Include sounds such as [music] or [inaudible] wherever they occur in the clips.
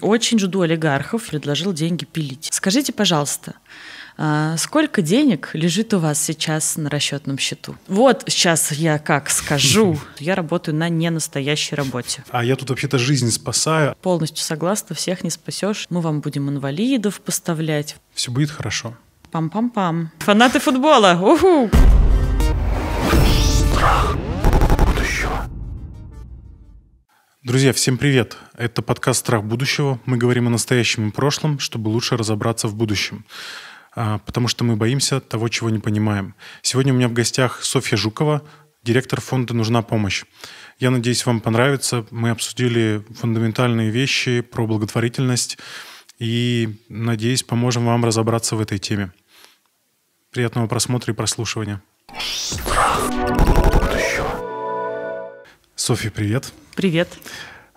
Очень жду олигархов, предложил деньги пилить. Скажите, пожалуйста, а, сколько денег лежит у вас сейчас на расчетном счету? Вот сейчас я как скажу, [laughs] я работаю на ненастоящей работе. А я тут вообще-то жизнь спасаю. Полностью согласна, всех не спасешь. Мы вам будем инвалидов поставлять. Все будет хорошо. Пам-пам-пам. Фанаты футбола. Уху! Друзья, всем привет! Это подкаст «Страх будущего». Мы говорим о настоящем и прошлом, чтобы лучше разобраться в будущем. А, потому что мы боимся того, чего не понимаем. Сегодня у меня в гостях Софья Жукова, директор фонда «Нужна помощь». Я надеюсь, вам понравится. Мы обсудили фундаментальные вещи про благотворительность и, надеюсь, поможем вам разобраться в этой теме. Приятного просмотра и прослушивания. Софья, привет. Привет.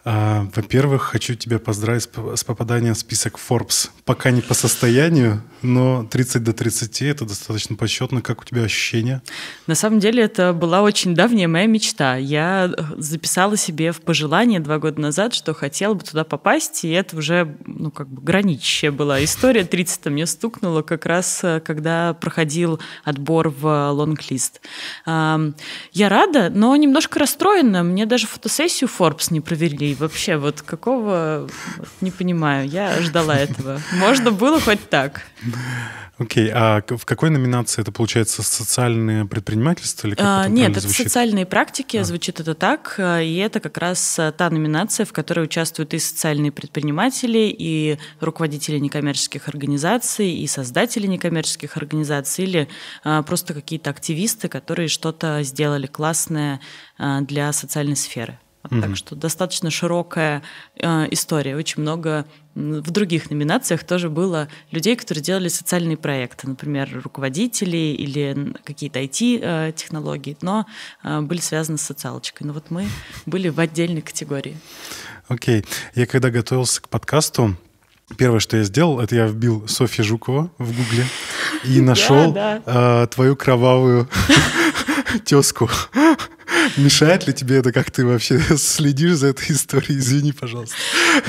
А, во-первых, хочу тебя поздравить с попаданием в список Forbes. Пока не по состоянию, но 30 до 30 это достаточно почетно. Как у тебя ощущения? На самом деле это была очень давняя моя мечта. Я э, записала себе в пожелание два года назад, что хотела бы туда попасть, и это уже ну, как бы граничащая была история. 30 мне стукнуло как раз, э, когда проходил отбор в лонглист. Я рада, но немножко расстроена. Мне даже фотосессию Forbes не проверили и вообще, вот какого, не понимаю, я ждала этого. Можно было хоть так. Окей, okay, а в какой номинации это получается социальное предпринимательство или как а, это Нет, это звучит? социальные практики, а. звучит это так, и это как раз та номинация, в которой участвуют и социальные предприниматели, и руководители некоммерческих организаций, и создатели некоммерческих организаций, или а, просто какие-то активисты, которые что-то сделали классное а, для социальной сферы. Mm-hmm. Так что достаточно широкая э, история. Очень много в других номинациях тоже было людей, которые делали социальные проекты, например, руководители или какие-то IT-технологии, э, но э, были связаны с социалочкой. Но вот мы были в отдельной категории. Окей. Okay. Я когда готовился к подкасту, Первое, что я сделал, это я вбил Софья Жукова в Гугле и [laughs] нашел э, твою кровавую [laughs] тезку. Мешает ли тебе это, как ты вообще [laughs] следишь за этой историей? Извини, пожалуйста.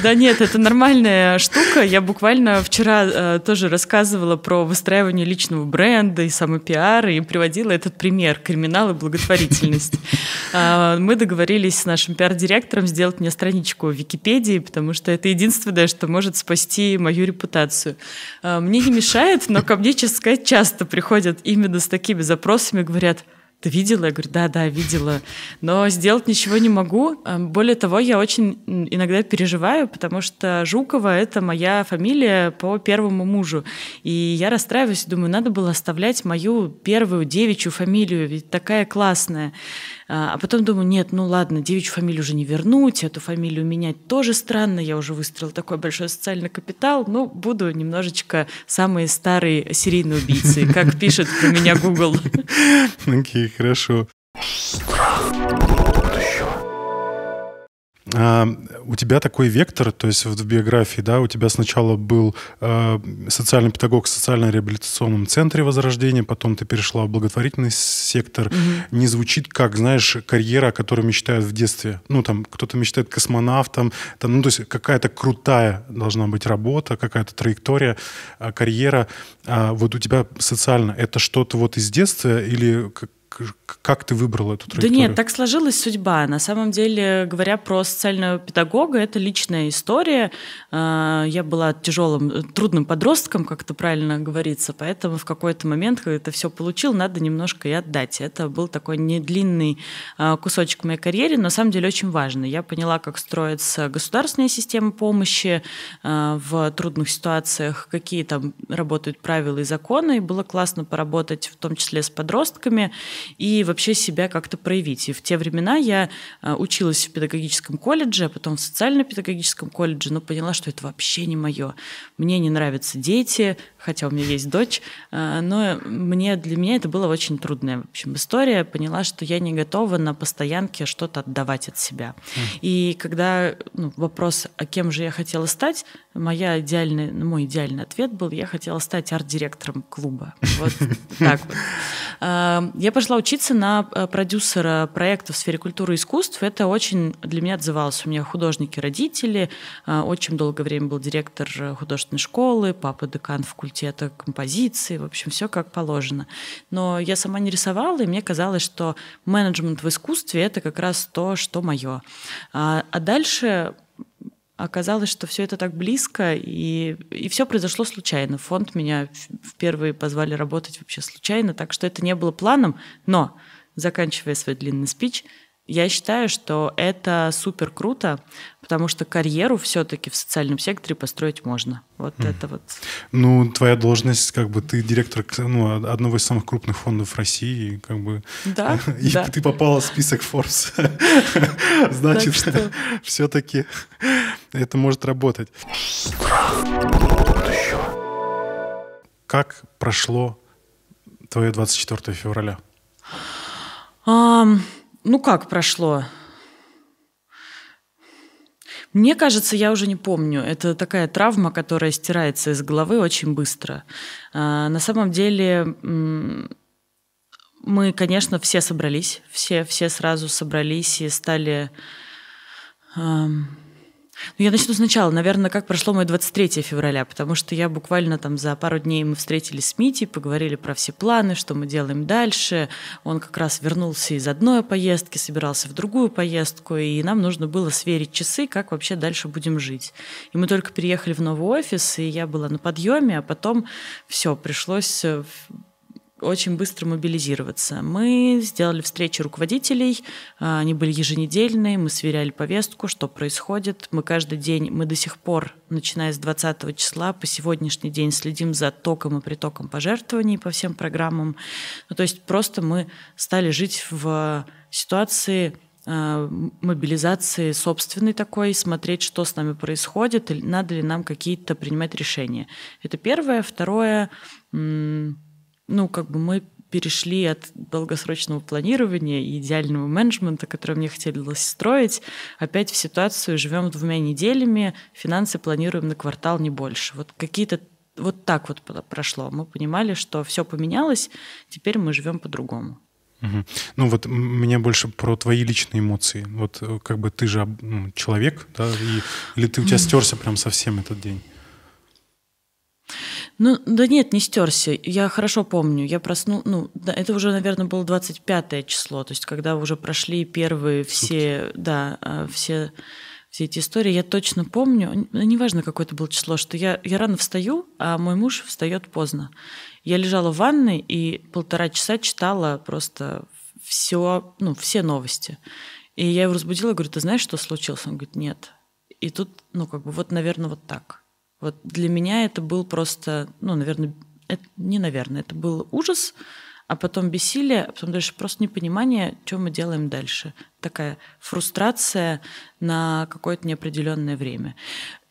Да нет, это нормальная штука. Я буквально вчера э, тоже рассказывала про выстраивание личного бренда и самопиар, и приводила этот пример – криминал и благотворительность. Э, [laughs] мы договорились с нашим пиар-директором сделать мне страничку в Википедии, потому что это единственное, что может спасти мою репутацию. Э, мне не мешает, но ко мне, честно сказать, часто приходят именно с такими запросами, говорят – ты видела? Я говорю, да, да, видела. Но сделать ничего не могу. Эм, более того, я очень иногда переживаю, потому что Жукова — это моя фамилия по первому мужу. И я расстраиваюсь, думаю, надо было оставлять мою первую девичью фамилию, ведь такая классная. А, а потом думаю, нет, ну ладно, девичью фамилию уже не вернуть, эту фамилию менять тоже странно, я уже выстроил такой большой социальный капитал, ну, буду немножечко самые старые серийные убийцы, как пишет про меня Google. [laughs] Окей, хорошо. А, у тебя такой вектор, то есть в биографии, да, у тебя сначала был э, социальный педагог в социально-реабилитационном центре Возрождения, потом ты перешла в благотворительный сектор. Угу. Не звучит как, знаешь, карьера, о которой мечтают в детстве. Ну, там, кто-то мечтает космонавтом, там, ну, то есть какая-то крутая должна быть работа, какая-то траектория, а, карьера. А вот у тебя социально это что-то вот из детства или как ты выбрал эту траекторию? Да нет, так сложилась судьба. На самом деле, говоря про социального педагога, это личная история. А, я была тяжелым, трудным подростком, как это правильно говорится, поэтому в какой-то момент, когда это все получил, надо немножко и отдать. Это был такой недлинный а, кусочек моей карьеры, но на самом деле очень важный. Я поняла, как строится государственная система помощи а, в трудных ситуациях, какие там работают правила и законы, и было классно поработать в том числе с подростками и вообще себя как-то проявить. И в те времена я а, училась в педагогическом колледже, а потом в социально-педагогическом колледже, но поняла, что это вообще не мое. Мне не нравятся дети, хотя у меня есть дочь, а, но мне, для меня это была очень трудная в общем, история. Поняла, что я не готова на постоянке что-то отдавать от себя. И когда ну, вопрос, а кем же я хотела стать, моя идеальная, мой идеальный ответ был, я хотела стать арт-директором клуба. Вот [laughs] так вот. Я пошла учиться на э, продюсера проекта в сфере культуры и искусств. Это очень для меня отзывалось. У меня художники-родители, э, очень долгое время был директор художественной школы, папа декан факультета композиции, в общем, все как положено. Но я сама не рисовала, и мне казалось, что менеджмент в искусстве — это как раз то, что мое. А, а дальше оказалось, что все это так близко, и, и все произошло случайно. Фонд меня впервые позвали работать вообще случайно, так что это не было планом, но, заканчивая свой длинный спич, я считаю, что это супер круто, потому что карьеру все-таки в социальном секторе построить можно. Вот mm. это вот. Ну, твоя должность, как бы ты директор ну, одного из самых крупных фондов России, как бы. Да. [laughs] И да. ты попала в список Forbes. [laughs] Значит, что... [laughs] все-таки это может работать. Как прошло твое 24 февраля? Ну как прошло? Мне кажется, я уже не помню. Это такая травма, которая стирается из головы очень быстро. А, на самом деле мы, конечно, все собрались, все, все сразу собрались и стали ну, я начну сначала. Наверное, как прошло мое 23 февраля, потому что я буквально там за пару дней мы встретились с Митей, поговорили про все планы, что мы делаем дальше. Он как раз вернулся из одной поездки, собирался в другую поездку, и нам нужно было сверить часы, как вообще дальше будем жить. И мы только переехали в новый офис, и я была на подъеме, а потом все, пришлось э, очень быстро мобилизироваться. Мы сделали встречи руководителей, а, они были еженедельные, мы сверяли повестку, что происходит. Мы каждый день, мы до сих пор, начиная с 20 числа, по сегодняшний день следим за током и притоком пожертвований по всем программам. Ну, то есть просто мы стали жить в ситуации а, мобилизации собственной такой, смотреть, что с нами происходит, надо ли нам какие-то принимать решения. Это первое. Второе, ну, как бы мы перешли от долгосрочного планирования и идеального менеджмента, который мне хотелось строить, опять в ситуацию живем двумя неделями, финансы планируем на квартал не больше. Вот какие-то вот так вот прошло. Мы понимали, что все поменялось, теперь мы живем по-другому. Угу. Ну вот меня больше про твои личные эмоции. Вот э, как бы ты же ну, человек, да, и, или ты у тебя [clears throat] стерся прям совсем этот день? Ну, да нет, не стерся. Я хорошо помню. Я проснул, ну, да, это уже, наверное, было 25 число, то есть когда уже прошли первые все, Сутки. да, а, все, все эти истории. Я точно помню, ну, неважно, какое это было число, что я, я рано встаю, а мой муж встает поздно. Я лежала в ванной и полтора часа читала просто все, ну, все новости. И я его разбудила, говорю, ты знаешь, что случилось? Он говорит, нет. И тут, ну, как бы, вот, наверное, вот так. Вот для меня это был просто, ну, наверное, это, не наверное, это был ужас, а потом бессилие, а потом дальше просто непонимание, что мы делаем дальше. Такая фрустрация на какое-то неопределенное время.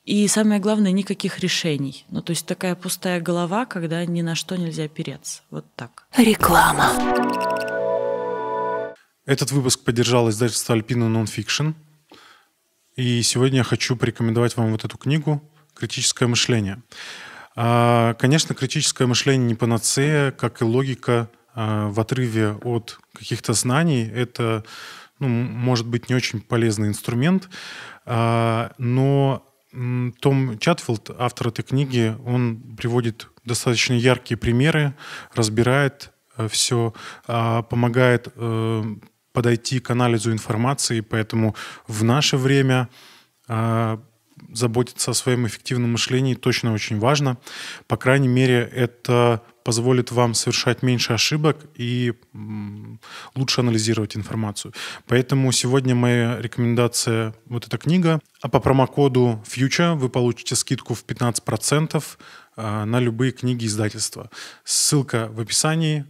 И самое главное, никаких решений. Ну, то есть такая пустая голова, когда ни на что нельзя опереться. Вот так. Реклама. Этот выпуск поддержал издательство Alpina Nonfiction. И сегодня я хочу порекомендовать вам вот эту книгу критическое мышление. А, конечно, критическое мышление не панацея, как и логика а, в отрыве от каких-то знаний. Это, ну, может быть, не очень полезный инструмент, а, но том Чатфилд, автор этой книги, он приводит достаточно яркие примеры, разбирает э, все, помогает э, подойти к анализу информации, поэтому в наше время заботиться о своем эффективном мышлении точно очень важно. По крайней мере, это позволит вам совершать меньше ошибок и лучше анализировать информацию. Поэтому сегодня моя рекомендация вот эта книга. А по промокоду FUTURE вы получите скидку в 15% а, на любые книги издательства. Ссылка в описании.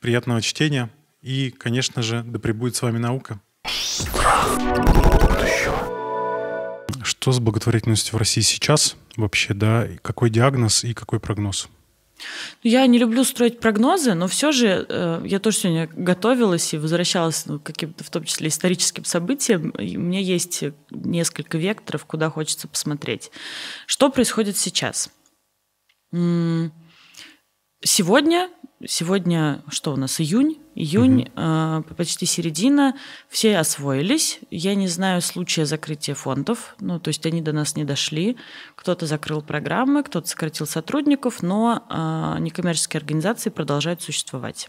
Приятного чтения. И, конечно же, да пребудет с вами наука. Что с благотворительностью в России сейчас вообще, да? Какой диагноз и какой прогноз? Я не люблю строить прогнозы, но все же э, я тоже сегодня готовилась и возвращалась ну, каким-то, в том числе, историческим событиям. И у меня есть несколько векторов, куда хочется посмотреть. Что происходит сейчас? Сегодня сегодня что у нас, июнь? Июнь, угу. э, почти середина, все освоились. Я не знаю случая закрытия фондов, ну, то есть они до нас не дошли. Кто-то закрыл программы, кто-то сократил сотрудников, но э, некоммерческие организации продолжают существовать.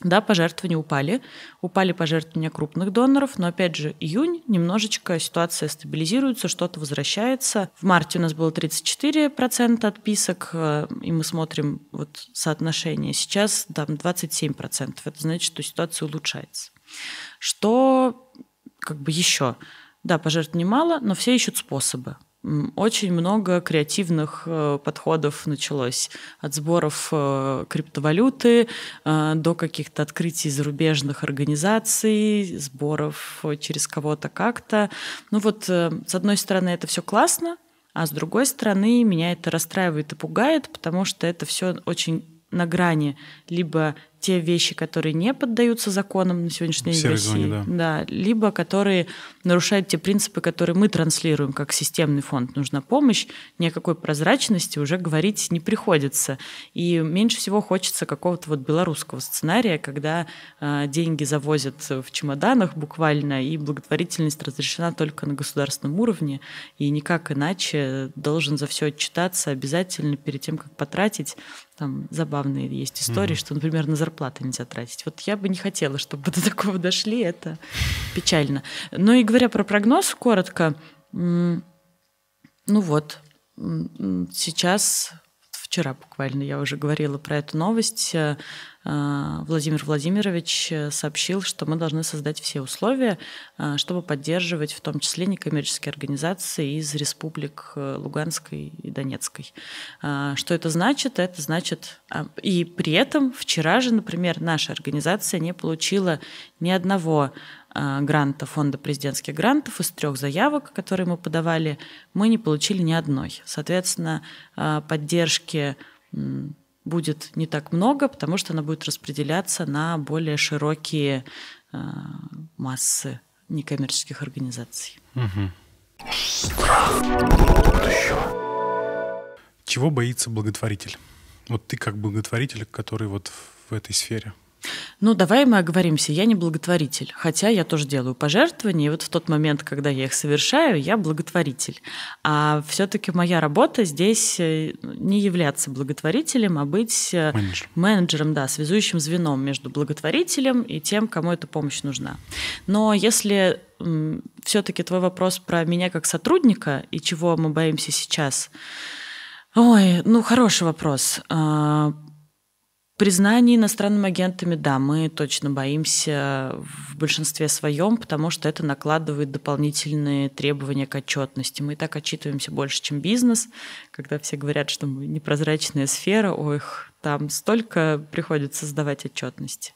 Да, пожертвования упали. Упали пожертвования крупных доноров, но опять же, июнь, немножечко ситуация стабилизируется, что-то возвращается. В марте у нас было 34% отписок, э, и мы смотрим вот соотношение. Сейчас там 27%. Это значит, что ситуация улучшается. Что как бы еще? Да, пожертвований мало, но все ищут способы. Очень много креативных э, подходов началось. От сборов э, криптовалюты э, до каких-то открытий зарубежных организаций, сборов через кого-то как-то. Ну вот, с одной стороны, это все классно, а с другой стороны, меня это расстраивает и пугает, потому что это все очень на грани либо те вещи, которые не поддаются законам на сегодняшний день в России, зоне, да. да, либо которые нарушают те принципы, которые мы транслируем как системный фонд. Нужна помощь, ни о какой прозрачности уже говорить не приходится. И меньше всего хочется какого-то вот белорусского сценария, когда э, деньги завозят в чемоданах буквально, и благотворительность разрешена только на государственном уровне, и никак иначе должен за все отчитаться обязательно перед тем, как потратить. Там забавные есть истории, mm-hmm. что, например, на зарплаты нельзя тратить. Вот я бы не хотела, чтобы до такого дошли, это печально. Ну и говоря про прогноз, коротко, ну вот, сейчас, вчера буквально я уже говорила про эту новость, э, Владимир Владимирович э, сообщил, что мы должны создать все условия, а, чтобы поддерживать в том числе некоммерческие организации из республик э, Луганской и Донецкой. А, что это значит? Это значит... И при этом вчера же, например, наша организация не получила ни одного гранта фонда президентских грантов из трех заявок, которые мы подавали, мы не получили ни одной. Соответственно, поддержки будет не так много, потому что она будет распределяться на более широкие э, массы некоммерческих организаций. Угу. Чего боится благотворитель? Вот ты как благотворитель, который вот в этой сфере. Ну, давай мы оговоримся, я не благотворитель, хотя я тоже делаю пожертвования, и вот в тот момент, когда я их совершаю, я благотворитель. А все-таки моя работа здесь э, не являться благотворителем, а быть э, Менеджер. менеджером, да, связующим звеном между благотворителем и тем, кому эта помощь нужна. Но если все-таки твой вопрос про меня как сотрудника и чего мы боимся сейчас, Ой, ну хороший вопрос. А, Признание иностранными агентами, да, мы точно боимся в большинстве своем, потому что это накладывает дополнительные требования к отчетности. Мы и так отчитываемся больше, чем бизнес, когда все говорят, что мы непрозрачная сфера, ой, там столько приходится сдавать отчетности.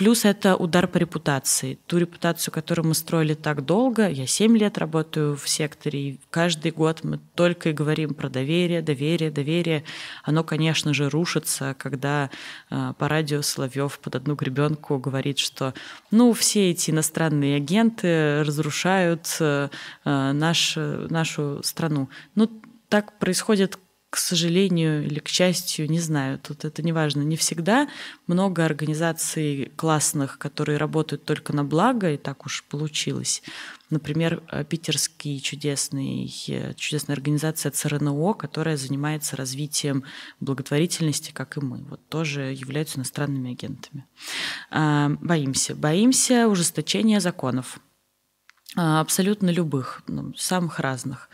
Плюс это удар по репутации. Ту репутацию, которую мы строили так долго, я 7 лет работаю в секторе, и каждый год мы только и говорим про доверие, доверие, доверие. Оно, конечно же, рушится, когда э, по радио Соловьев под одну гребенку говорит, что ну, все эти иностранные агенты разрушают э, наш, нашу страну. Ну, так происходит к сожалению или к счастью, не знаю, тут это не важно, не всегда. Много организаций классных, которые работают только на благо, и так уж получилось. Например, э, питерский чудесный, э, чудесная организация ЦРНО, которая занимается развитием благотворительности, как и мы, вот тоже являются иностранными агентами. А, боимся. Боимся ужесточения законов. А, абсолютно любых, ну, самых разных.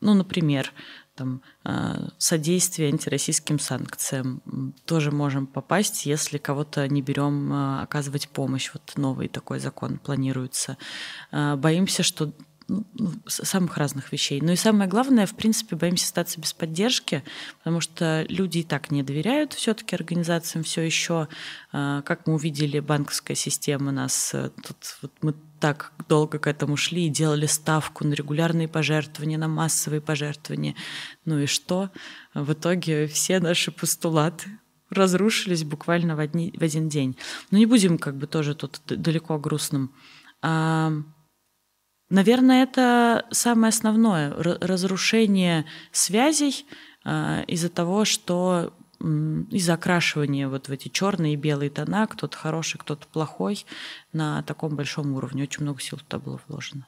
Ну, например, там, э, содействие антироссийским санкциям. Тоже можем попасть, если кого-то не берем э, оказывать помощь. Вот новый такой закон планируется. Э, боимся, что ну, ну самых разных вещей. Ну и самое главное, в принципе, боимся остаться без поддержки, потому что люди и так не доверяют все-таки организациям все еще. Как мы увидели, банковская система нас тут вот мы так долго к этому шли и делали ставку на регулярные пожертвования, на массовые пожертвования. Ну и что? В итоге все наши постулаты разрушились буквально в, одни, в один день. Но не будем как бы тоже тут далеко грустным. Наверное, это самое основное разрушение связей а, из-за того, что из-за окрашивания вот в эти черные и белые тона, кто-то хороший, кто-то плохой, на таком большом уровне. Очень много сил туда было вложено.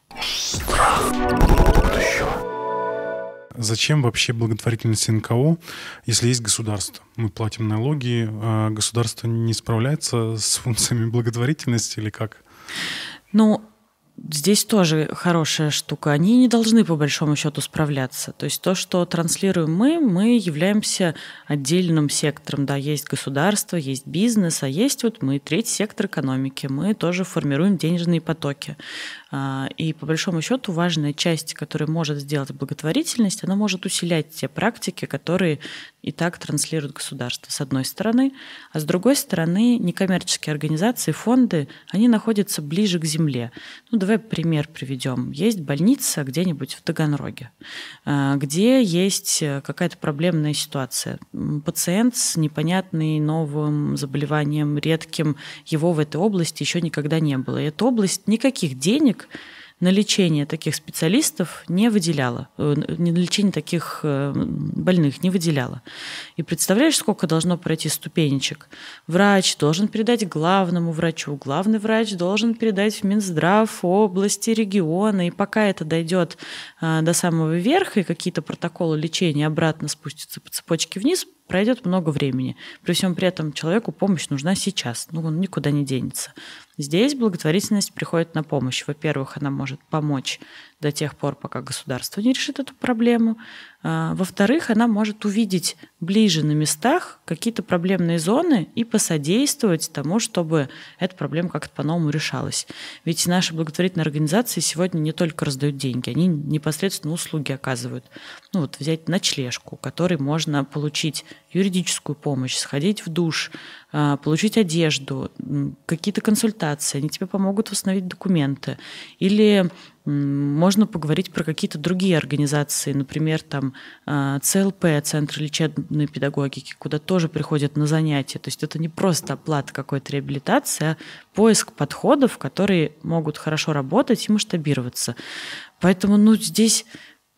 Зачем вообще благотворительность НКО, если есть государство? Мы платим налоги, а государство не справляется с функциями благотворительности или как? Ну, Здесь тоже хорошая штука. Они не должны, по большому счету, справляться. То есть то, что транслируем мы, мы являемся отдельным сектором. Да, есть государство, есть бизнес, а есть вот мы, третий сектор экономики. Мы тоже формируем денежные потоки. А, и по большому счету важная часть, которая может сделать благотворительность, она может усилять те практики, которые и так транслирует государство, с одной стороны. А с другой стороны, некоммерческие организации, фонды, они находятся ближе к земле. Ну, давай пример приведем. Есть больница где-нибудь в Таганроге, а, где есть какая-то проблемная ситуация. Пациент с непонятным новым заболеванием, редким, его в этой области еще никогда не было. И эта область никаких денег на лечение таких специалистов не выделяла, э, на лечение таких э, больных не выделяла. И представляешь, сколько должно пройти ступенечек? Врач должен передать главному врачу, главный врач должен передать в Минздрав области, региона, и пока это дойдет э, до самого верха, и какие-то протоколы лечения обратно спустятся по цепочке вниз, пройдет много времени. При всем при этом человеку помощь нужна сейчас, ну он никуда не денется. Здесь благотворительность приходит на помощь. Во-первых, она может помочь до тех пор, пока государство не решит эту проблему. А, во-вторых, она может увидеть ближе на местах какие-то проблемные зоны и посодействовать тому, чтобы эта проблема как-то по-новому решалась. Ведь наши благотворительные организации сегодня не только раздают деньги, они непосредственно услуги оказывают. Ну вот взять ночлежку, которой можно получить юридическую помощь, сходить в душ, а, получить одежду, какие-то консультации, они тебе помогут восстановить документы. Или можно поговорить про какие-то другие организации, например, там а, ЦЛП, Центр лечебной педагогики, куда тоже приходят на занятия. То есть это не просто оплата какой-то реабилитации, а поиск подходов, которые могут хорошо работать и масштабироваться. Поэтому ну, здесь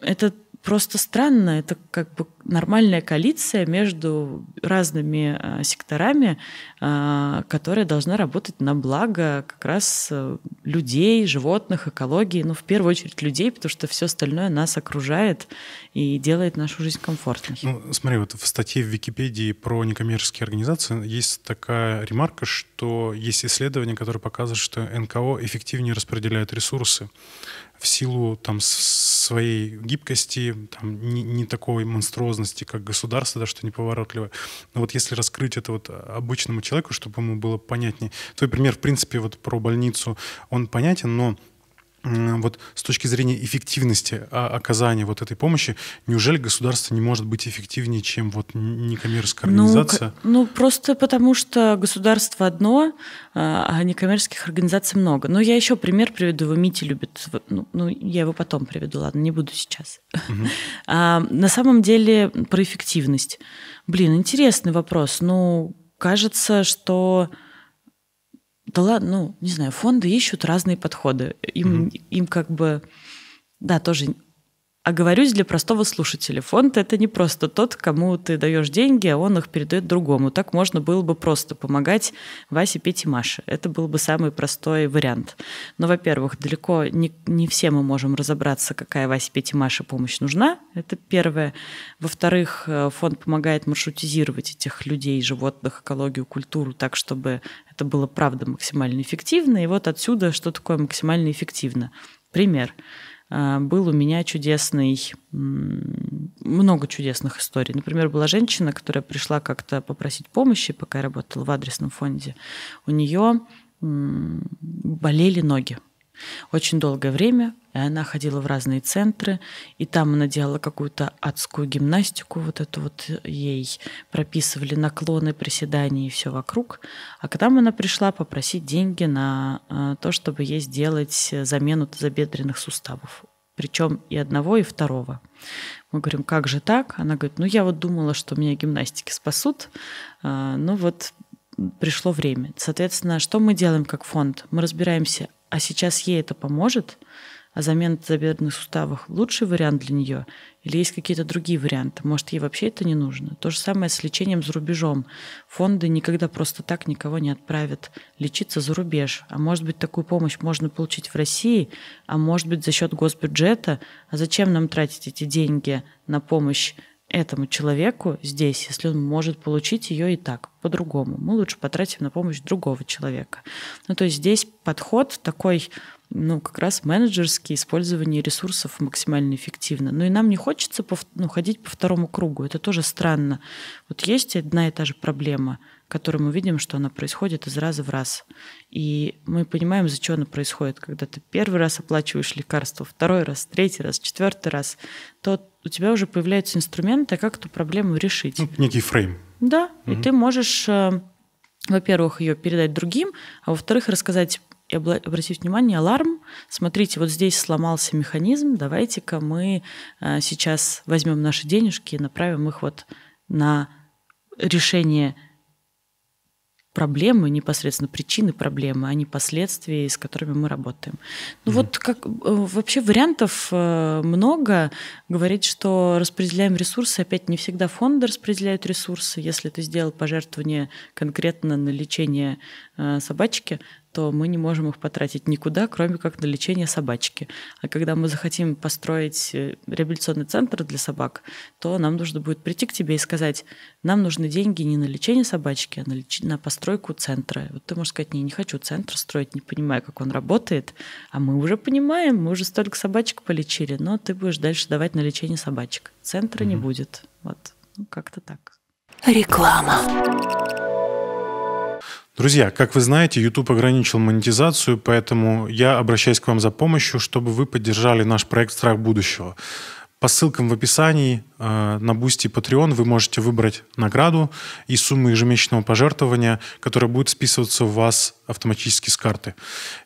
это просто странно. Это как бы нормальная коалиция между разными а, секторами, а, которая должна работать на благо как раз э, людей, животных, экологии. Ну, в первую очередь людей, потому что все остальное нас окружает и делает нашу жизнь комфортной. Ну, смотри, вот в статье в Википедии про некоммерческие организации есть такая ремарка, что есть исследования, которые показывают, что НКО эффективнее распределяют ресурсы в силу там своей гибкости, там, не, не такой монструозности, как государство, да, что неповоротливое. Но вот если раскрыть это вот обычному человеку, чтобы ему было понятнее. Твой пример, в принципе, вот про больницу, он понятен, но вот с точки зрения эффективности оказания вот этой помощи, неужели государство не может быть эффективнее, чем вот некоммерческая ну, организация? Ну, ну просто потому что государство одно, а, а некоммерческих организаций много. Но я еще пример приведу, его Мити любит, ну, ну я его потом приведу, ладно, не буду сейчас. Угу. [laughs] А, на самом деле про эффективность. Блин, интересный вопрос. Ну, кажется, что да ладно, ну, не знаю, фонды ищут разные подходы. Им, mm-hmm. им как бы, да, тоже Оговорюсь для простого слушателя. Фонд – это не просто тот, кому ты даешь деньги, а он их передает другому. Так можно было бы просто помогать Васе, Пете, Маше. Это был бы самый простой вариант. Но, во-первых, далеко не, не все мы можем разобраться, какая Васе, Пете, Маше помощь нужна. Это первое. Во-вторых, э, фонд помогает маршрутизировать этих людей, животных, экологию, культуру так, чтобы это было, правда, максимально эффективно. И вот отсюда, что такое максимально эффективно. Пример – а, был у меня чудесный, много чудесных историй. Например, была женщина, которая пришла как-то попросить помощи, пока я работала в адресном фонде. У нее болели ноги. Очень долгое время и она ходила в разные центры, и там она делала какую-то адскую гимнастику, вот эту вот ей прописывали наклоны, приседания и все вокруг. А когда она пришла попросить деньги на а, то, чтобы ей сделать замену тазобедренных суставов. Причем и одного, и второго. Мы говорим, как же так? Она говорит, ну я вот думала, что меня гимнастики спасут, но вот пришло время. Соответственно, что мы делаем как фонд? Мы разбираемся, а сейчас ей это поможет – а замена тазобедренных суставов лучший вариант для нее? Или есть какие-то другие варианты? Может, ей вообще это не нужно? То же самое с лечением за рубежом. Фонды никогда просто так никого не отправят лечиться за рубеж. А может быть, такую помощь можно получить в России, а может быть, за счет госбюджета. А зачем нам тратить эти деньги на помощь этому человеку здесь, если он может получить ее и так, по-другому. Мы лучше потратим на помощь другого человека. Ну, то есть здесь подход такой ну, как раз менеджерские использование ресурсов максимально эффективно. Но и нам не хочется ну, ходить по второму кругу. Это тоже странно. Вот есть одна и та же проблема, которую мы видим, что она происходит из раза в раз. И мы понимаем, за что она происходит. Когда ты первый раз оплачиваешь лекарство, второй раз, третий раз, четвертый раз, то у тебя уже появляются инструменты, как эту проблему решить. Ну, некий фрейм. Да, угу. и ты можешь э, во-первых, ее передать другим, а во-вторых, рассказать и обратить внимание, аларм, смотрите, вот здесь сломался механизм, давайте-ка мы э, сейчас возьмем наши денежки и направим их вот на решение проблемы, непосредственно причины проблемы, а не последствия, с которыми мы работаем. Ну mm вот как э, вообще вариантов э, много. Говорить, что распределяем ресурсы, опять не всегда фонды распределяют ресурсы. Если ты сделал пожертвование конкретно на лечение собачки, то мы не можем их потратить никуда, кроме как на лечение собачки. А когда мы захотим построить э, реабилитационный центр для собак, то нам нужно будет прийти к тебе и сказать, нам нужны деньги не на лечение собачки, а на, леч... на постройку центра. Вот ты можешь сказать, не, не хочу центр строить, не понимаю, как он работает, а мы уже понимаем, мы уже столько собачек полечили, но ты будешь дальше давать на лечение собачек. Центра mm-hmm. не будет. Вот, ну, как-то так. Реклама. Друзья, как вы знаете, YouTube ограничил монетизацию, поэтому я обращаюсь к вам за помощью, чтобы вы поддержали наш проект «Страх будущего». По ссылкам в описании э, на Boosty Patreon вы можете выбрать награду и сумму ежемесячного пожертвования, которая будет списываться у вас автоматически с карты.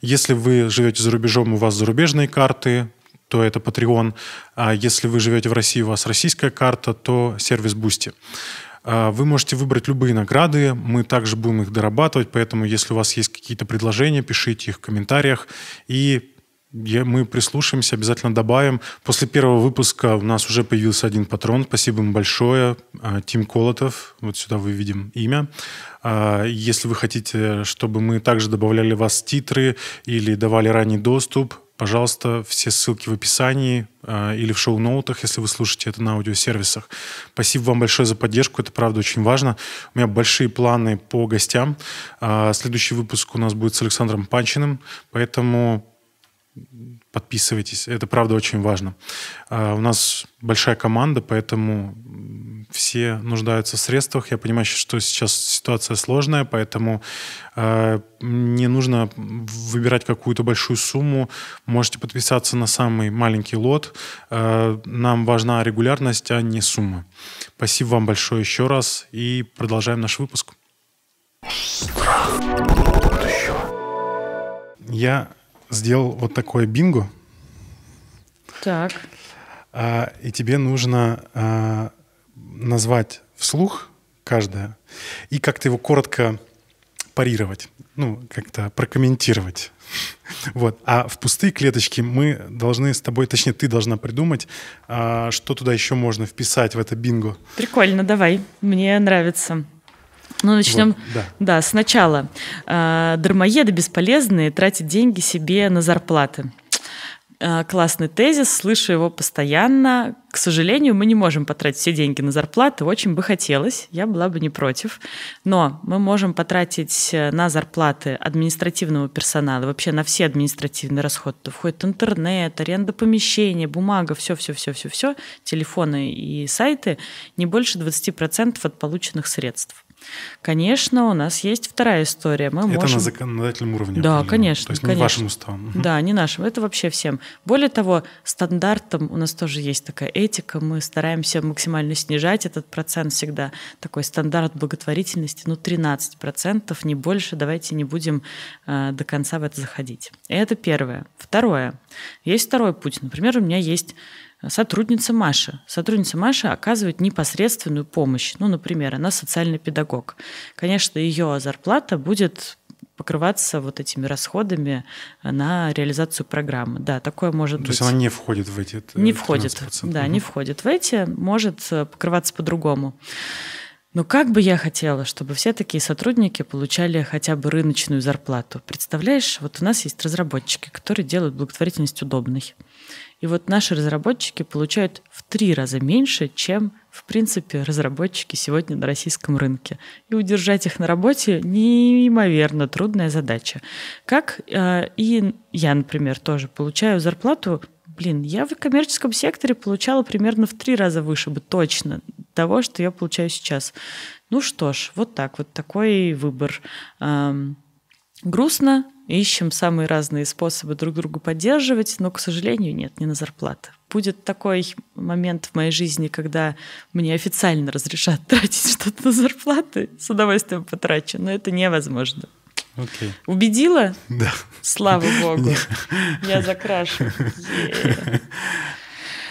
Если вы живете за рубежом, у вас зарубежные карты, то это Patreon. А если вы живете в России, у вас российская карта, то сервис Boosty. А, вы можете выбрать любые награды, мы также будем их дорабатывать, поэтому если у вас есть какие-то предложения, пишите их в комментариях, и мы прислушаемся, обязательно добавим. После первого выпуска у нас уже появился один патрон. Спасибо ему большое. А, Тим Колотов. Вот сюда вы видим имя. А, если вы хотите, чтобы мы также добавляли вас титры или давали ранний доступ, Пожалуйста, все ссылки в описании э, или в шоу-ноутах, если вы слушаете это на аудиосервисах. Спасибо вам большое за поддержку, это правда очень важно. У меня большие планы по гостям. Э, следующий выпуск у нас будет с Александром Панчиным, поэтому подписывайтесь, это правда очень важно. Э, у нас большая команда, поэтому все нуждаются в средствах. Я понимаю, что сейчас ситуация сложная, поэтому э, не нужно выбирать какую-то большую сумму. Можете подписаться на самый маленький лот. Э, нам важна регулярность, а не сумма. Спасибо вам большое еще раз и продолжаем наш выпуск. Я сделал вот такое бинго. Так. А, и тебе нужно а, назвать вслух каждое и как-то его коротко парировать, ну, как-то прокомментировать. [laughs] Вот. А в пустые клеточки мы должны с тобой, точнее, ты должна придумать, а, что туда еще можно вписать в это бинго. Прикольно, давай. Мне нравится. Ну, начнем, вот, да. да, сначала. А, дармоеды бесполезные тратят деньги себе на зарплаты. Э, классный тезис, слышу его постоянно. К сожалению, мы не можем потратить все деньги на зарплаты, очень бы хотелось, я была бы не против. Но мы можем потратить э, на зарплаты административного персонала, вообще на все административные расходы. Это входит интернет, аренда помещения, бумага, все-все-все-все-все, телефоны и сайты, не больше 20% от полученных средств. Конечно, у нас есть вторая история. Мы это можем... на законодательном уровне. Да, конечно. То есть конечно. не вашим уставом. Да, не нашим. Это вообще всем. Более того, стандартом у нас тоже есть такая этика. Мы стараемся максимально снижать этот процент всегда. Такой стандарт благотворительности, ну, 13%, не больше. Давайте не будем э, до конца в это заходить. Это первое. Второе. Есть второй путь. Например, у меня есть сотрудница Маша. Сотрудница Маша оказывает непосредственную помощь. Ну, например, она социальный педагог. Конечно, ее зарплата будет покрываться вот этими расходами на реализацию программы. Да, такое может То быть. есть она не входит в эти Не входит, 13%. да, Мгм. не входит в эти, может э, покрываться по-другому. Но как бы я хотела, чтобы все такие сотрудники получали хотя бы рыночную зарплату. Представляешь, вот у нас есть разработчики, которые делают благотворительность удобной. И вот наши разработчики получают в три раза меньше, чем, в принципе, разработчики сегодня на российском рынке. И удержать их на работе неимоверно трудная задача. Как э, и я, например, тоже получаю зарплату Блин, я в коммерческом секторе получала примерно в три раза выше бы точно того, что я получаю сейчас. Ну что ж, вот так, вот такой выбор. Ам, грустно, ищем самые разные способы друг друга поддерживать, но, к сожалению, нет, не на зарплаты. Будет такой момент в моей жизни, когда мне официально разрешат [laughs] тратить что-то на зарплаты, с удовольствием потрачу, но это невозможно. Окей. Убедила? Да. Слава [laughs] богу. Я закрашу. Е.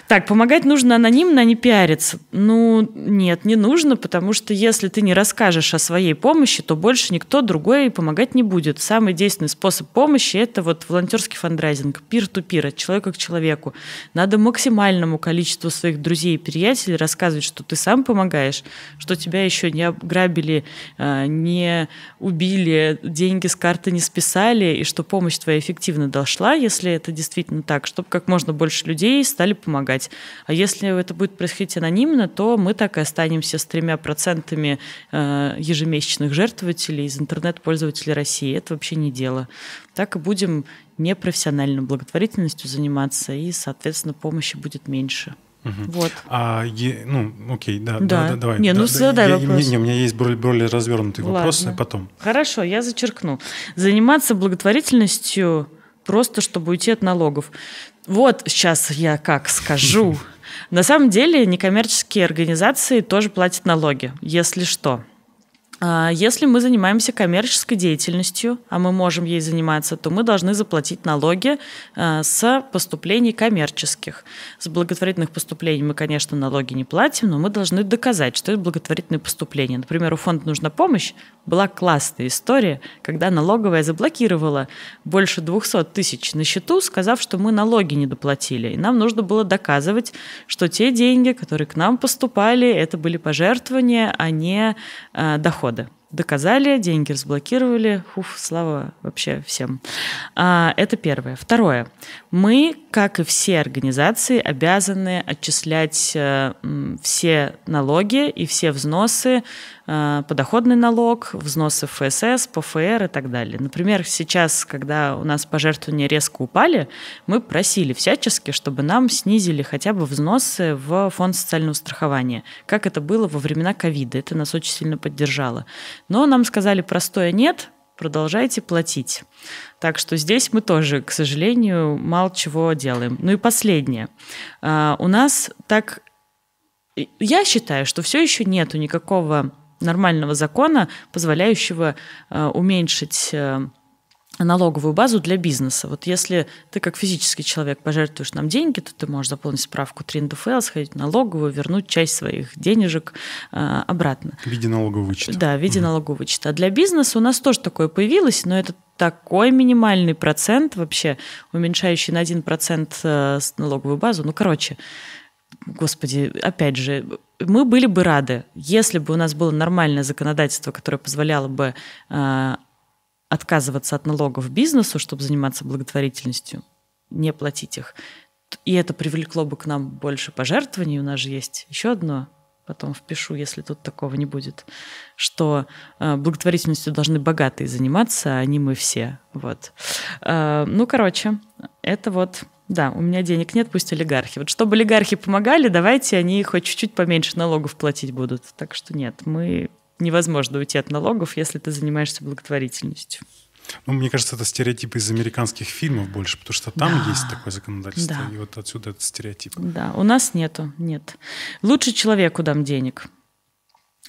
Так, помогать нужно анонимно, а не пиариться. Ну, нет, не нужно, потому что если ты не расскажешь о своей помощи, то больше никто другой помогать не будет. Самый действенный способ помощи – это вот волонтерский фандрайзинг, пир-ту-пир, от человека к человеку. Надо максимальному количеству своих друзей и приятелей рассказывать, что ты сам помогаешь, что тебя еще не ограбили, э, не убили, деньги с карты не списали, и что помощь твоя эффективно дошла, если это действительно так, чтобы как можно больше людей стали помогать. А если это будет происходить анонимно, то мы так и останемся с тремя процентами э, ежемесячных жертвователей из интернет-пользователей России. Это вообще не дело. Так и будем непрофессиональной благотворительностью заниматься, и, соответственно, помощи будет меньше. Вот. А, е- ну, окей, да, Да. да, да, давай. Не, ну, Да, да, задай я- вопрос. Не, не, у меня есть более, более развернутый вопрос, Ладно. потом. Хорошо, я зачеркну. Заниматься благотворительностью просто, чтобы уйти от налогов. Вот сейчас я как скажу. На самом деле некоммерческие организации тоже платят налоги, если что. А Если мы занимаемся коммерческой деятельностью, а мы можем ей заниматься, то мы должны заплатить налоги а, с поступлений коммерческих. С благотворительных поступлений мы, конечно, налоги не платим, но мы должны доказать, что это благотворительные поступления. Например, у фонда «Нужна помощь» была классная история, когда налоговая заблокировала больше 200 тысяч на счету, сказав, что мы налоги не доплатили. И нам нужно было доказывать, что те деньги, которые к нам поступали, это были пожертвования, а не э, доходы. Доказали, деньги разблокировали. Уф, слава вообще всем. А, это первое. Второе. Мы, как и все организации, обязаны отчислять э, все налоги и все взносы, подоходный налог, взносы ФСС, ПФР и так далее. Например, сейчас, когда у нас пожертвования резко упали, мы просили всячески, чтобы нам снизили хотя бы взносы в фонд социального страхования, как это было во времена ковида. Это нас очень сильно поддержало. Но нам сказали простое «нет», продолжайте платить. Так что здесь мы тоже, к сожалению, мало чего делаем. Ну и последнее. А, У нас так... Я считаю, что все еще нету никакого нормального закона, позволяющего э, уменьшить э, налоговую базу для бизнеса. Вот если ты как физический человек пожертвуешь нам деньги, то ты можешь заполнить справку 3 НДФЛ, сходить в налоговую, вернуть часть своих денежек э, обратно. В виде налогового вычета. Да, в виде налогового вычета. А для бизнеса у нас тоже такое появилось, но это такой минимальный процент вообще, уменьшающий на 1% э, налоговую базу. Ну, короче, господи, опять же, мы были бы рады, если бы у нас было нормальное законодательство, которое позволяло бы э, отказываться от налогов бизнесу, чтобы заниматься благотворительностью, не платить их. И это привлекло бы к нам больше пожертвований. У нас же есть еще одно, потом впишу, если тут такого не будет, что э, благотворительностью должны богатые заниматься, а не мы все. Вот. Э, ну, короче, это вот да, у меня денег нет, пусть олигархи. Вот чтобы олигархи помогали, давайте они хоть чуть-чуть поменьше налогов платить будут. Так что нет, мы невозможно уйти от налогов, если ты занимаешься благотворительностью. Ну, мне кажется, это стереотипы из американских фильмов больше, потому что там Да. есть такое законодательство, Да. и вот отсюда этот стереотип. Да, у нас нету, нет. Лучше человеку дам денег.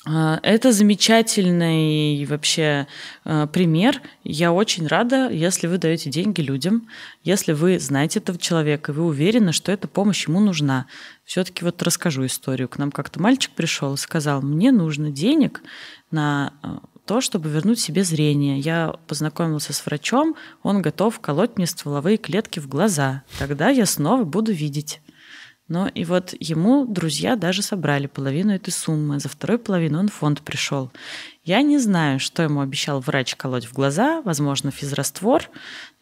А, Это замечательный вообще а, пример. Я очень рада, если вы даете деньги людям, если вы знаете этого человека, и вы уверены, что эта помощь ему нужна. Все-таки вот расскажу историю. К нам как-то мальчик пришел и сказал, мне нужно денег на а, то, чтобы вернуть себе зрение. Я познакомился с врачом, он готов колоть мне стволовые клетки в глаза. Тогда я снова буду видеть. Но и вот ему друзья даже собрали половину этой суммы. За второй половину он в фонд пришел. Я не знаю, что ему обещал врач колоть в глаза, возможно, физраствор.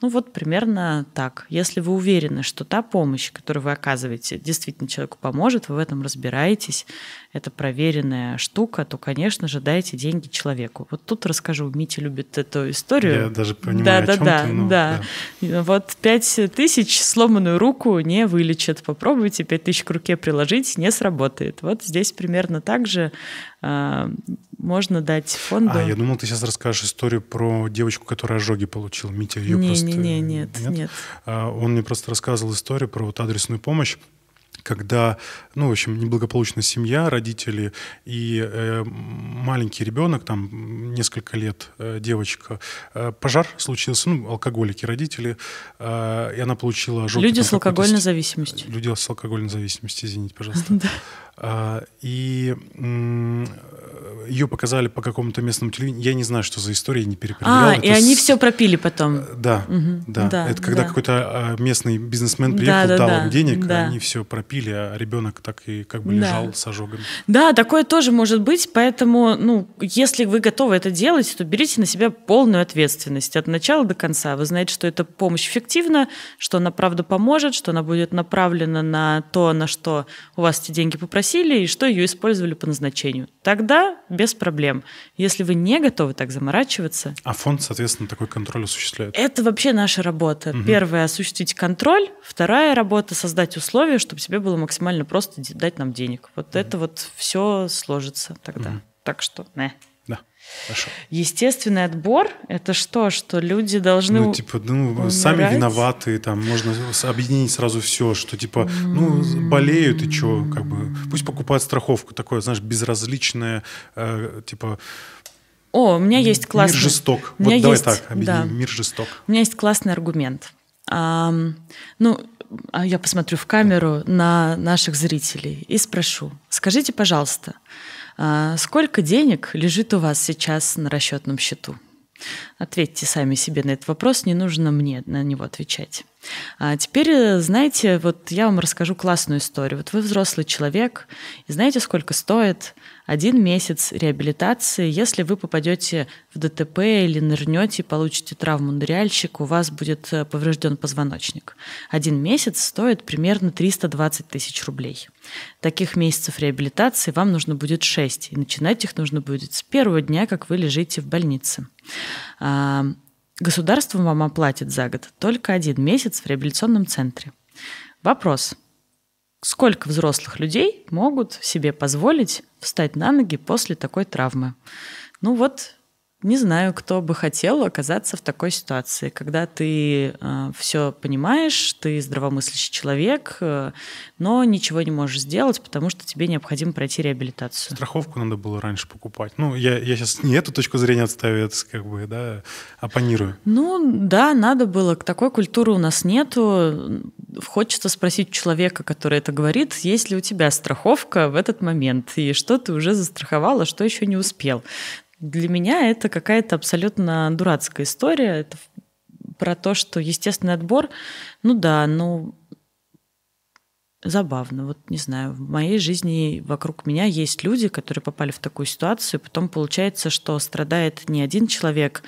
Ну вот примерно так. Если вы уверены, что та помощь, которую вы оказываете, действительно человеку поможет, вы в этом разбираетесь, это проверенная штука, то, конечно же, дайте деньги человеку. Вот тут расскажу, Митя любит эту историю. Я даже понимаю, да, о да, да, ты, но, да. да. Вот пять тысяч сломанную руку не вылечат. Попробуйте пять тысяч к руке приложить, не сработает. Вот здесь примерно так же а, можно дать фонду. А, я думал, ты сейчас расскажешь историю про девочку, которая ожоги получила. Митя ее не, просто... Не, не, нет, нет. нет. А, он мне просто рассказывал историю про вот адресную помощь когда, ну, в общем, неблагополучная семья, родители и э, маленький ребенок, там несколько лет, э, девочка, э, пожар случился, ну, алкоголики родители, э, и она получила ожоги. Люди с алкогольной зависимостью. Люди с алкогольной зависимостью, извините, пожалуйста. [laughs] А, и ее показали по какому-то местному телевидению. Я не знаю, что за история, не перепроверял. А, и они с... все пропили потом. Да, угу. да. да. Это когда да. какой-то а, местный бизнесмен приехал, да, да, дал да, им денег, да. они все пропили, а ребенок так и как бы лежал да. с ожогами. Да, такое тоже может быть, поэтому, ну, если вы готовы это делать, то берите на себя полную ответственность от начала до конца. Вы знаете, что эта помощь эффективна, что она правда поможет, что она будет направлена на то, на что у вас эти деньги попросили, и что ее использовали по назначению. Тогда без проблем. Если вы не готовы так заморачиваться... А фонд, соответственно, такой контроль осуществляет? Это вообще наша работа. Угу. Первая — осуществить контроль. Вторая работа — создать условия, чтобы тебе было максимально просто дать нам денег. Вот угу. это вот все сложится тогда. Угу. Так что, не. Хорошо. Естественный отбор – это что? Что люди должны Ну, типа, ну, умирать? сами виноваты, там, можно объединить сразу все, что, типа, ну, болеют и что, как бы, пусть покупают страховку, такое, знаешь, безразличное, э, типа, о, у меня есть классный... Мир жесток. У меня вот есть... давай так, объединим. Да. Мир жесток. У меня есть классный аргумент. А, ну, я посмотрю в камеру на наших зрителей и спрошу. Скажите, пожалуйста, сколько денег лежит у вас сейчас на расчетном счету? Ответьте сами себе на этот вопрос, не нужно мне на него отвечать. А теперь, э, знаете, вот я вам расскажу классную историю. Вот вы взрослый человек, и знаете, сколько стоит один месяц реабилитации, если вы попадете в ДТП или нырнете получите травму ныряльщика, у вас будет э, поврежден позвоночник. Один месяц стоит примерно 320 тысяч рублей. Таких месяцев реабилитации вам нужно будет 6, и начинать их нужно будет с первого дня, как вы лежите в больнице. А, государство вам оплатит за год только один месяц в реабилитационном центре. Вопрос – Сколько взрослых людей могут себе позволить встать на ноги после такой травмы? Ну вот не знаю, кто бы хотел оказаться в такой ситуации, когда ты э, все понимаешь, ты здравомыслящий человек, э, но ничего не можешь сделать, потому что тебе необходимо пройти реабилитацию. Страховку надо было раньше покупать. Ну, я, я сейчас не эту точку зрения отставлю, это как бы, да, оппонирую. Ну, да, надо было. Такой культуры у нас нету. Хочется спросить человека, который это говорит, есть ли у тебя страховка в этот момент, и что ты уже застраховала, что еще не успел. Для меня это какая-то абсолютно дурацкая история. Это про то, что естественный отбор, ну да, ну забавно. Вот не знаю, в моей жизни вокруг меня есть люди, которые попали в такую ситуацию, потом получается, что страдает не один человек,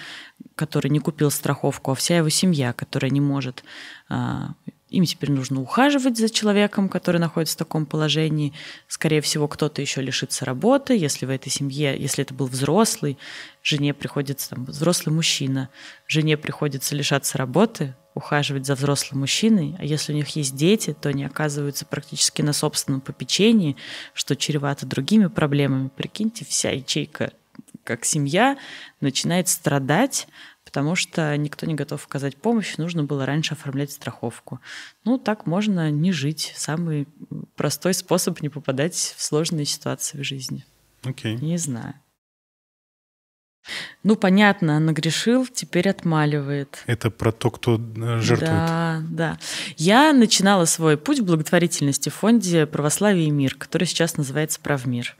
который не купил страховку, а вся его семья, которая не может а, им теперь нужно ухаживать за человеком, который находится в таком положении. Скорее всего, кто-то еще лишится работы, если в этой семье, если это был взрослый, жене приходится, там, взрослый мужчина, жене приходится лишаться работы, ухаживать за взрослым мужчиной, а если у них есть дети, то они оказываются практически на собственном попечении, что чревато другими проблемами. Прикиньте, вся ячейка как семья начинает страдать потому что никто не готов оказать помощь, нужно было раньше оформлять страховку. Ну, так можно не жить. Самый простой способ не попадать в сложные ситуации в жизни. Окей. Okay. Не знаю. Ну, понятно, нагрешил, теперь отмаливает. Это про то, кто э, жертвует. Да, да. Я начинала свой путь в благотворительности в фонде «Православие и мир», который сейчас называется «Правмир».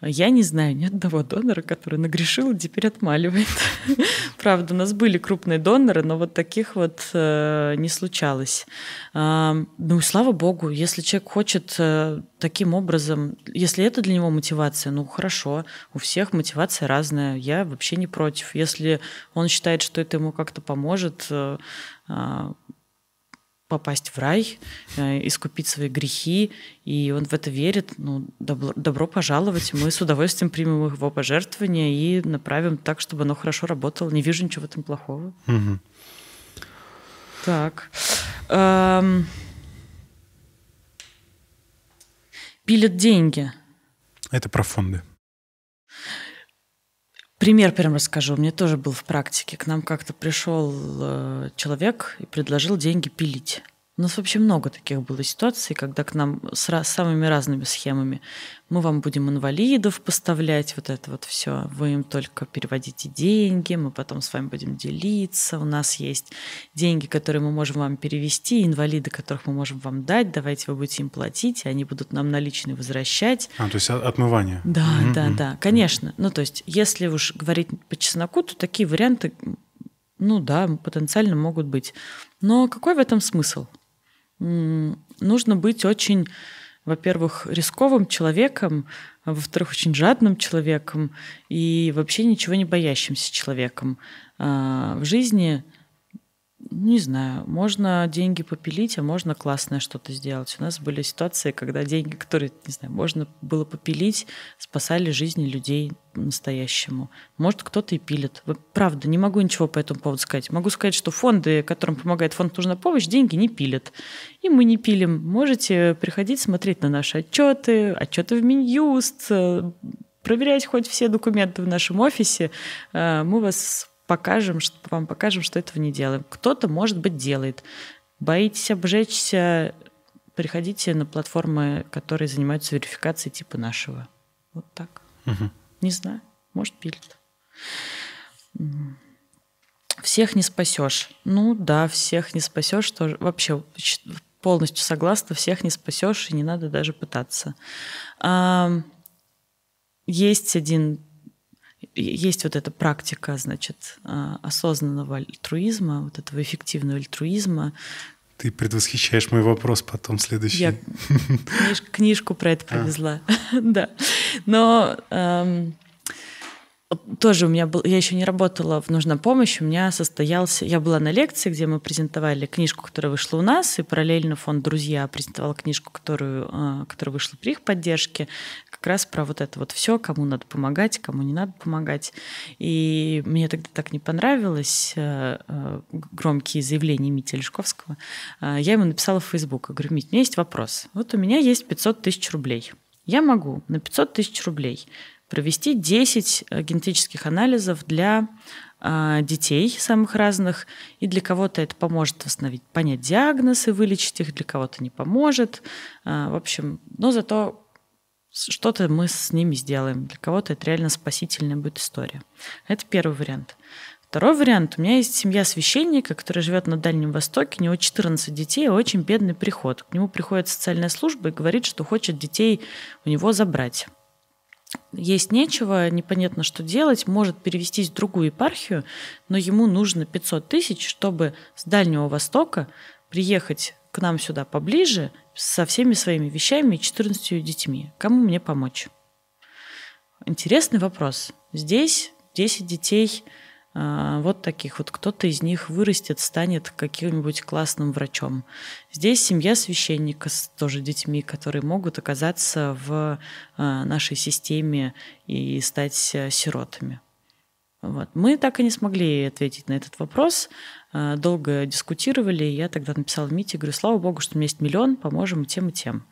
Я не знаю ни одного донора, который нагрешил и теперь отмаливает. [laughs] Правда, у нас были крупные доноры, но вот таких вот э, не случалось. Э, ну и слава богу, если человек хочет э, таким образом, если это для него мотивация, ну хорошо, у всех мотивация разная, я вообще не против. Если он считает, что это ему как-то поможет, э, э, попасть в рай, э, искупить свои грехи, и он в это верит, ну, добро, добро пожаловать. Мы с удовольствием примем его пожертвования и направим так, чтобы оно хорошо работало. Не вижу ничего в этом плохого. Так. Эм. Пилят деньги. Это про фонды. Пример прям расскажу. Мне тоже был в практике. К нам как-то пришел э, человек и предложил деньги пилить. У нас вообще много таких было ситуаций, когда к нам с самыми разными схемами. Мы вам будем инвалидов поставлять, вот это вот все. Вы им только переводите деньги, мы потом с вами будем делиться. У нас есть деньги, которые мы можем вам перевести, инвалиды, которых мы можем вам дать. Давайте вы будете им платить, и они будут нам наличные возвращать. А, то есть от- отмывание. Да, Мгм, да, да, конечно. Ну, то есть, если уж говорить по чесноку, то такие варианты, ну да, потенциально могут быть. Но какой в этом смысл? Нужно быть очень, во-первых, рисковым человеком, а во-вторых, очень жадным человеком и вообще ничего не боящимся человеком. А, В жизни не знаю, можно деньги попилить, а можно классное что-то сделать. У нас были ситуации, когда деньги, которые, не знаю, можно было попилить, спасали жизни людей по-настоящему. Может, кто-то и пилит. Правда, не могу ничего по этому поводу сказать. Могу сказать, что фонды, которым помогает фонд «Нужна помощь», деньги не пилят. И мы не пилим. Можете приходить смотреть на наши отчеты, отчеты в Минюст, э, проверять хоть все документы в нашем офисе. Э, Мы вас покажем, что, вам покажем, что этого не делаем. Кто-то, может быть, делает. Боитесь обжечься, приходите на платформы, которые занимаются верификацией типа нашего. Вот так. Мгм. Не знаю, может, пилит. Всех не спасешь. Ну да, всех не спасешь. Тоже вообще полностью согласна, всех не спасешь, и не надо даже пытаться. Есть один есть вот эта практика, значит, а, осознанного альтруизма, вот этого эффективного альтруизма. Ты предвосхищаешь мой вопрос потом следующий. Я книж- книжку про это А. привезла. [laughs] Да. Но эм, тоже у меня был, я еще не работала в «Нужна помощь», у меня состоялся, я была на лекции, где мы презентовали книжку, которая вышла у нас, и параллельно фонд «Друзья» презентовал книжку, которую, э, которая вышла при их поддержке, как раз про вот это вот все, кому надо помогать, кому не надо помогать. И мне тогда так не понравилось э, э, громкие заявления Мити Лешковского. Я ему написала в Facebook, я говорю, Мить, у меня есть вопрос. Вот у меня есть 500 тысяч рублей. Я могу на 500 тысяч рублей провести 10 э, генетических анализов для а, детей самых разных, и для кого-то это поможет восстановить, понять диагноз и вылечить их, для кого-то не поможет. А, В общем, но зато что-то мы с ними сделаем. Для кого-то это реально спасительная будет история. Это первый вариант. Второй вариант. У меня есть семья священника, который живет на Дальнем Востоке. У него 14 детей очень бедный приход. К нему приходит социальная служба и говорит, что хочет детей у него забрать. Есть нечего, непонятно, что делать, может перевестись в другую епархию, но ему нужно 500 тысяч, чтобы с Дальнего Востока приехать к нам сюда поближе со всеми своими вещами и 14 детьми. Кому мне помочь? Интересный вопрос. Здесь 10 детей вот таких вот. Кто-то из них вырастет, станет каким-нибудь классным врачом. Здесь семья священника с тоже детьми, которые могут оказаться в а, нашей системе и стать а, сиротами. Вот. Мы так и не смогли ответить на этот вопрос. А, Долго дискутировали. и Я тогда написала Мите, говорю, слава богу, что у меня есть миллион, поможем тем, и тем.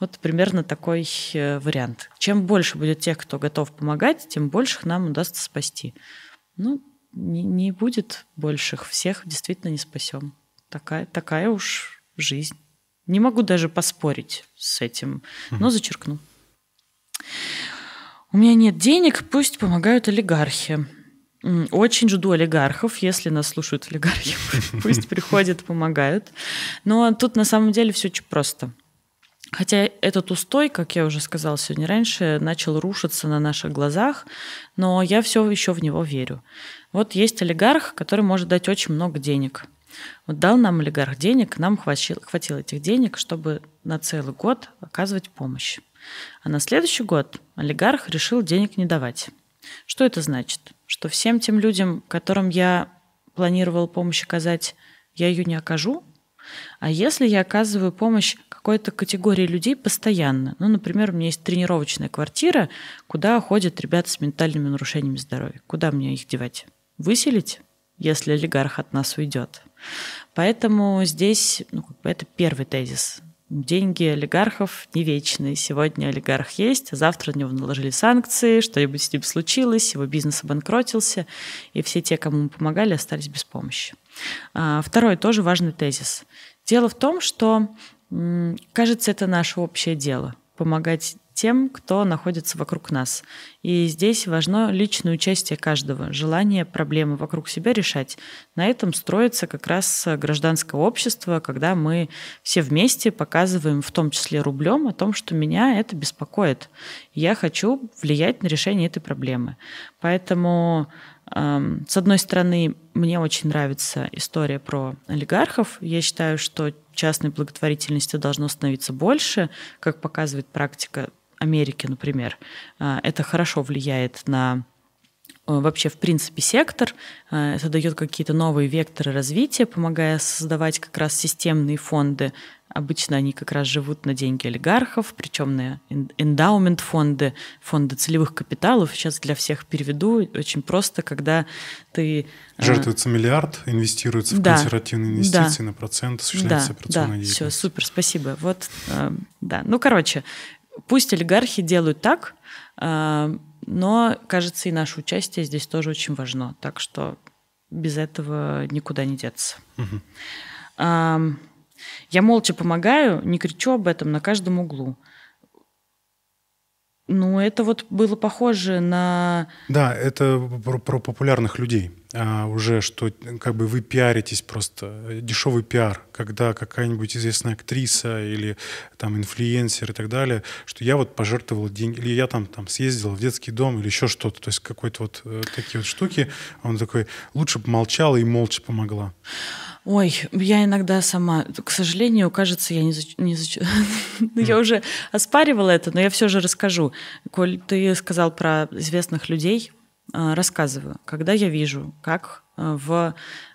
Вот примерно такой э, вариант. Чем больше будет тех, кто готов помогать, тем больше нам удастся спасти. Ну, не, не будет больших, всех действительно не спасем. Такая, такая уж жизнь. Не могу даже поспорить с этим, но зачеркну. У меня нет денег, пусть помогают олигархи. Очень жду олигархов, если нас слушают олигархи, [laughs] пусть приходят, помогают. Но тут на самом деле все очень просто. Хотя этот устой, как я уже сказала сегодня раньше, начал рушиться на наших глазах, но я все еще в него верю. Вот есть олигарх, который может дать очень много денег. Вот дал нам олигарх денег, нам хватило, хватило этих денег, чтобы на целый год оказывать помощь. А на следующий год олигарх решил денег не давать. Что это значит? Что всем тем людям, которым я планировал помощь оказать, я ее не окажу, а если я оказываю помощь какой-то категории людей постоянно, ну, например, у меня есть тренировочная квартира, куда ходят ребята с ментальными нарушениями здоровья, куда мне их девать? Выселить, если олигарх от нас уйдет? Поэтому здесь ну, это первый тезис. Деньги олигархов не вечные. Сегодня олигарх есть, а завтра на него наложили санкции, что-нибудь с ним случилось, его бизнес обанкротился, и все те, кому мы помогали, остались без помощи. А, второй тоже важный тезис. Дело в том, что, кажется, это наше общее дело – помогать тем, кто находится вокруг нас. И здесь важно личное участие каждого, желание проблемы вокруг себя решать. На этом строится как раз гражданское общество, когда мы все вместе показываем, в том числе рублем, о том, что меня это беспокоит. Я хочу влиять на решение этой проблемы. Поэтому с одной стороны, мне очень нравится история про олигархов. Я считаю, что частной благотворительности должно становиться больше, как показывает практика Америки, например. А, это хорошо влияет на вообще, в принципе, сектор. А, это дает какие-то новые векторы развития, помогая создавать как раз системные фонды. Обычно они как раз живут на деньги олигархов, причем на эндаумент фонды, фонды целевых капиталов. Сейчас для всех переведу. Очень просто, когда ты... А, Жертвуется миллиард, инвестируется в да, консервативные инвестиции да, на процент, осуществляется да, операционная да, деятельность. Все, супер, спасибо. Вот, да. Ну, короче, Пусть олигархи делают так, но, кажется, и наше участие здесь тоже очень важно. Так что без этого никуда не деться. Угу. Я молча помогаю, не кричу об этом на каждом углу. Ну, это вот было похоже на... Да, это про, про популярных людей а, уже, что как бы вы пиаритесь просто, дешевый пиар, когда какая-нибудь известная актриса или там инфлюенсер и так далее, что я вот пожертвовал деньги, или я там, там съездил в детский дом или еще что-то, то есть какой-то вот э, такие вот штуки, он такой, лучше бы молчала и молча помогла. Ой, я иногда сама, к сожалению, кажется, я не, за, не за, [laughs] я уже оспаривала это, но я все же расскажу. Коль ты сказал про известных людей, рассказываю. Когда я вижу, как а, в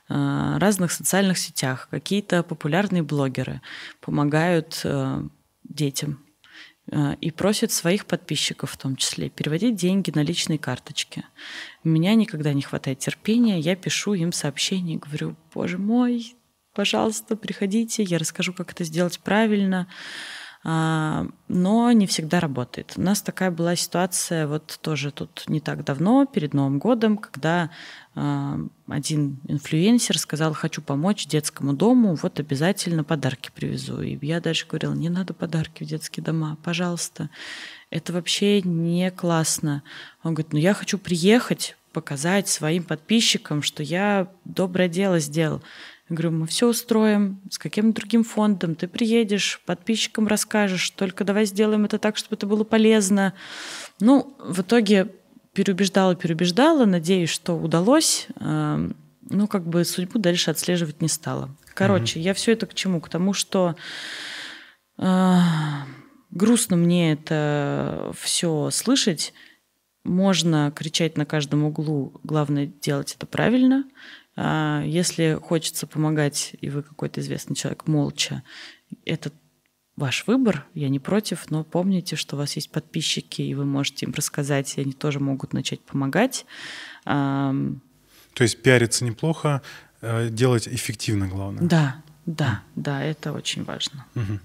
а, разных социальных сетях какие-то популярные блогеры помогают детям и просят своих подписчиков в том числе переводить деньги на личные карточки. У меня никогда не хватает терпения, я пишу им сообщения, говорю, боже мой, пожалуйста, приходите, я расскажу, как это сделать правильно. А, но не всегда работает. У нас такая была ситуация вот тоже тут не так давно, перед Новым годом, когда а, один инфлюенсер сказал, хочу помочь детскому дому, вот обязательно подарки привезу. И я дальше говорила, не надо подарки в детские дома, пожалуйста. Это вообще не классно. Он говорит, ну я хочу приехать, показать своим подписчикам, что я доброе дело сделал. Я говорю, мы все устроим, с каким другим фондом, ты приедешь, подписчикам расскажешь, только давай сделаем это так, чтобы это было полезно. Ну, в итоге переубеждала, переубеждала, надеюсь, что удалось. Эм, ну, как бы судьбу дальше отслеживать не стала. Короче, угу. я все это к чему? К тому, что э, грустно мне это все слышать. Можно кричать на каждом углу, главное делать это правильно. А, если хочется помогать, и вы какой-то известный человек молча, это ваш выбор, я не против, но помните, что у вас есть подписчики, и вы можете им рассказать, и они тоже могут начать помогать. То есть пиариться неплохо, а делать эффективно, главное. Да, да, да, это очень важно. Угу.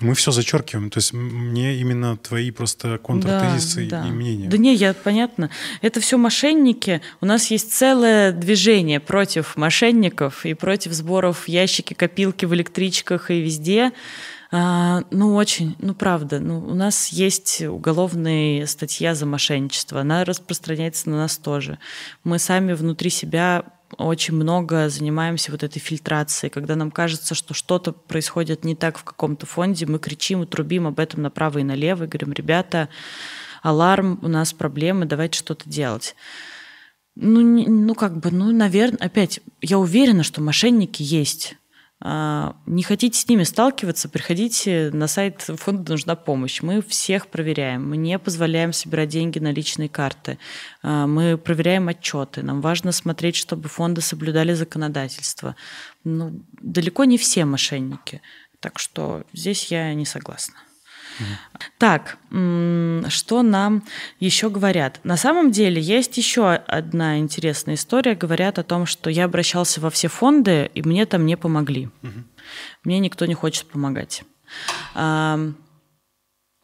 Мы все зачеркиваем. То есть мне именно твои просто контртезисы да, да. и мнения. Да не, я понятно. Это все мошенники. У нас есть целое движение против мошенников и против сборов ящики, копилки в электричках и везде. А, ну, очень, ну, правда. Ну, у нас есть уголовная статья за мошенничество. Она распространяется на нас тоже. Мы сами внутри себя очень много занимаемся вот этой фильтрацией. Когда нам кажется, что что-то происходит не так в каком-то фонде, мы кричим и трубим об этом направо и налево и говорим, ребята, аларм, у нас проблемы, давайте что-то делать. Ну, ну как бы, ну, наверное, опять, я уверена, что мошенники есть. А, не хотите с ними сталкиваться, приходите на сайт фонда «Нужна помощь». Мы всех проверяем. Мы не позволяем собирать деньги на личные карты. А, мы проверяем отчеты. Нам важно смотреть, чтобы фонды соблюдали законодательство. Ну, далеко не все мошенники. Так что здесь я не согласна. Так, что нам еще говорят? На самом деле есть еще одна интересная история. Говорят о том, что я обращался во все фонды, и мне там не помогли. Угу. Мне никто не хочет помогать.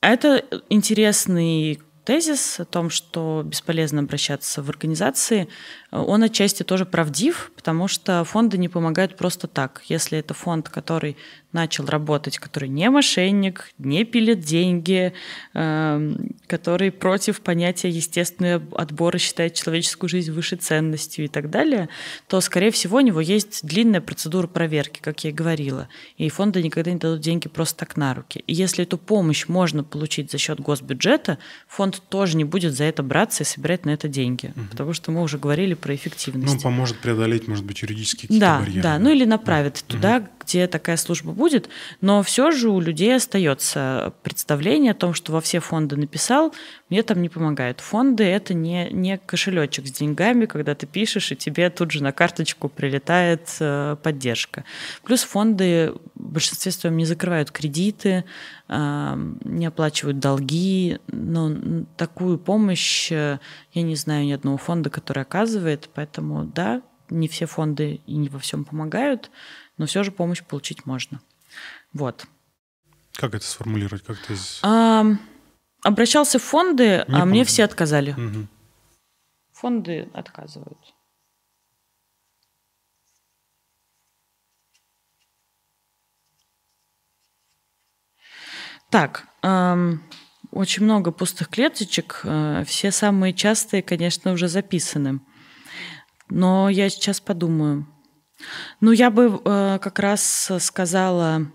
Это интересный тезис о том, что бесполезно обращаться в организации, он отчасти тоже правдив, потому что фонды не помогают просто так. Если это фонд, который начал работать, который не мошенник, не пилит деньги, эм, который против понятия естественного отбора считает человеческую жизнь выше ценностью и так далее, то, скорее всего, у него есть длинная процедура проверки, как я и говорила. И фонды никогда не дадут деньги просто так на руки. И если эту помощь можно получить за счет госбюджета, фонд тоже не будет за это браться и собирать на это деньги. Угу. Потому что мы уже говорили про эффективность. Ну, поможет преодолеть, может быть, юридические какие-то да, барьеры. Да, ну или направит да. туда, где такая служба будет, но все же у людей остается представление о том, что во все фонды написал, мне там не помогает. Фонды это не, не кошелечек с деньгами, когда ты пишешь, и тебе тут же на карточку прилетает э, поддержка. Плюс фонды в большинстве своем не закрывают кредиты, э, не оплачивают долги, но такую помощь э, я не знаю ни одного фонда, который оказывает, поэтому да, не все фонды и не во всем помогают, но все же помощь получить можно. Вот. Как это сформулировать? Как ты... а, обращался в фонды, Не а помню. мне все отказали. Угу. Фонды отказывают. Так, эм, очень много пустых клеточек. Э, все самые частые, конечно, уже записаны. Но я сейчас подумаю. Ну, я бы э, как раз сказала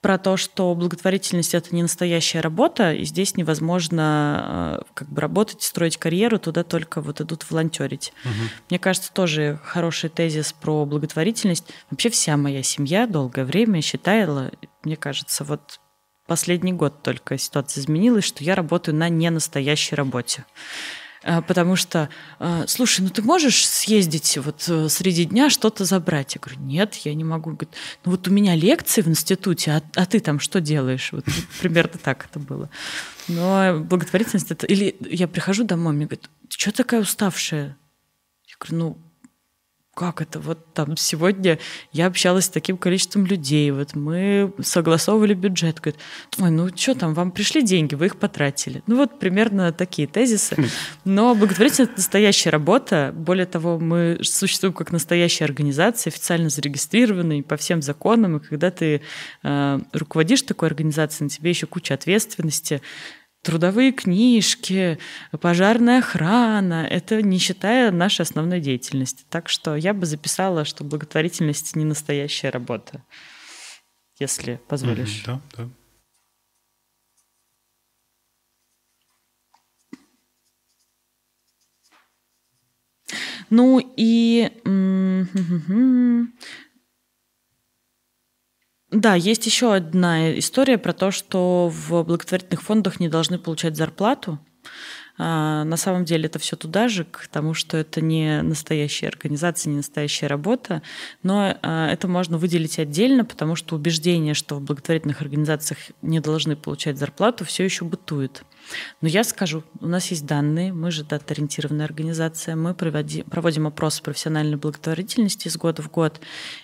про то, что благотворительность это не настоящая работа, и здесь невозможно э, как бы работать, строить карьеру, туда только вот идут волонтерить. Угу. Мне кажется, тоже хороший тезис про благотворительность. Вообще вся моя семья долгое время считала, мне кажется, вот последний год только ситуация изменилась, что я работаю на ненастоящей работе. А, потому что, а, слушай, ну ты можешь съездить вот э, среди дня что-то забрать? Я говорю, нет, я не могу. Говорит, ну вот у меня лекции в институте, а, а ты там что делаешь? Вот примерно так это было. Но благотворительность это... Или я прихожу домой, мне говорят, ты что такая уставшая? Я говорю, ну, как это? Вот там сегодня я общалась с таким количеством людей, вот мы согласовывали бюджет. Говорит, ой, ну что там, вам пришли деньги, вы их потратили. Ну вот примерно такие тезисы. Хм. Но благотворительность — это настоящая работа. Более того, мы существуем как настоящая организация, официально зарегистрированная по всем законам. И когда ты э, руководишь такой организацией, на тебе еще куча ответственности трудовые книжки, пожарная охрана. Это не считая нашей основной деятельности. Так что я бы записала, что благотворительность не настоящая работа, если позволишь. да, да. Ну и да, есть еще одна история про то, что в благотворительных фондах не должны получать зарплату. А, на самом деле это все туда же, к тому, что это не настоящая организация, не настоящая работа, но а, это можно выделить отдельно, потому что убеждение, что в благотворительных организациях не должны получать зарплату, все еще бытует. Но я скажу, у нас есть данные, мы же дата-ориентированная организация, мы проводим, проводим опрос профессиональной благотворительности из года в год.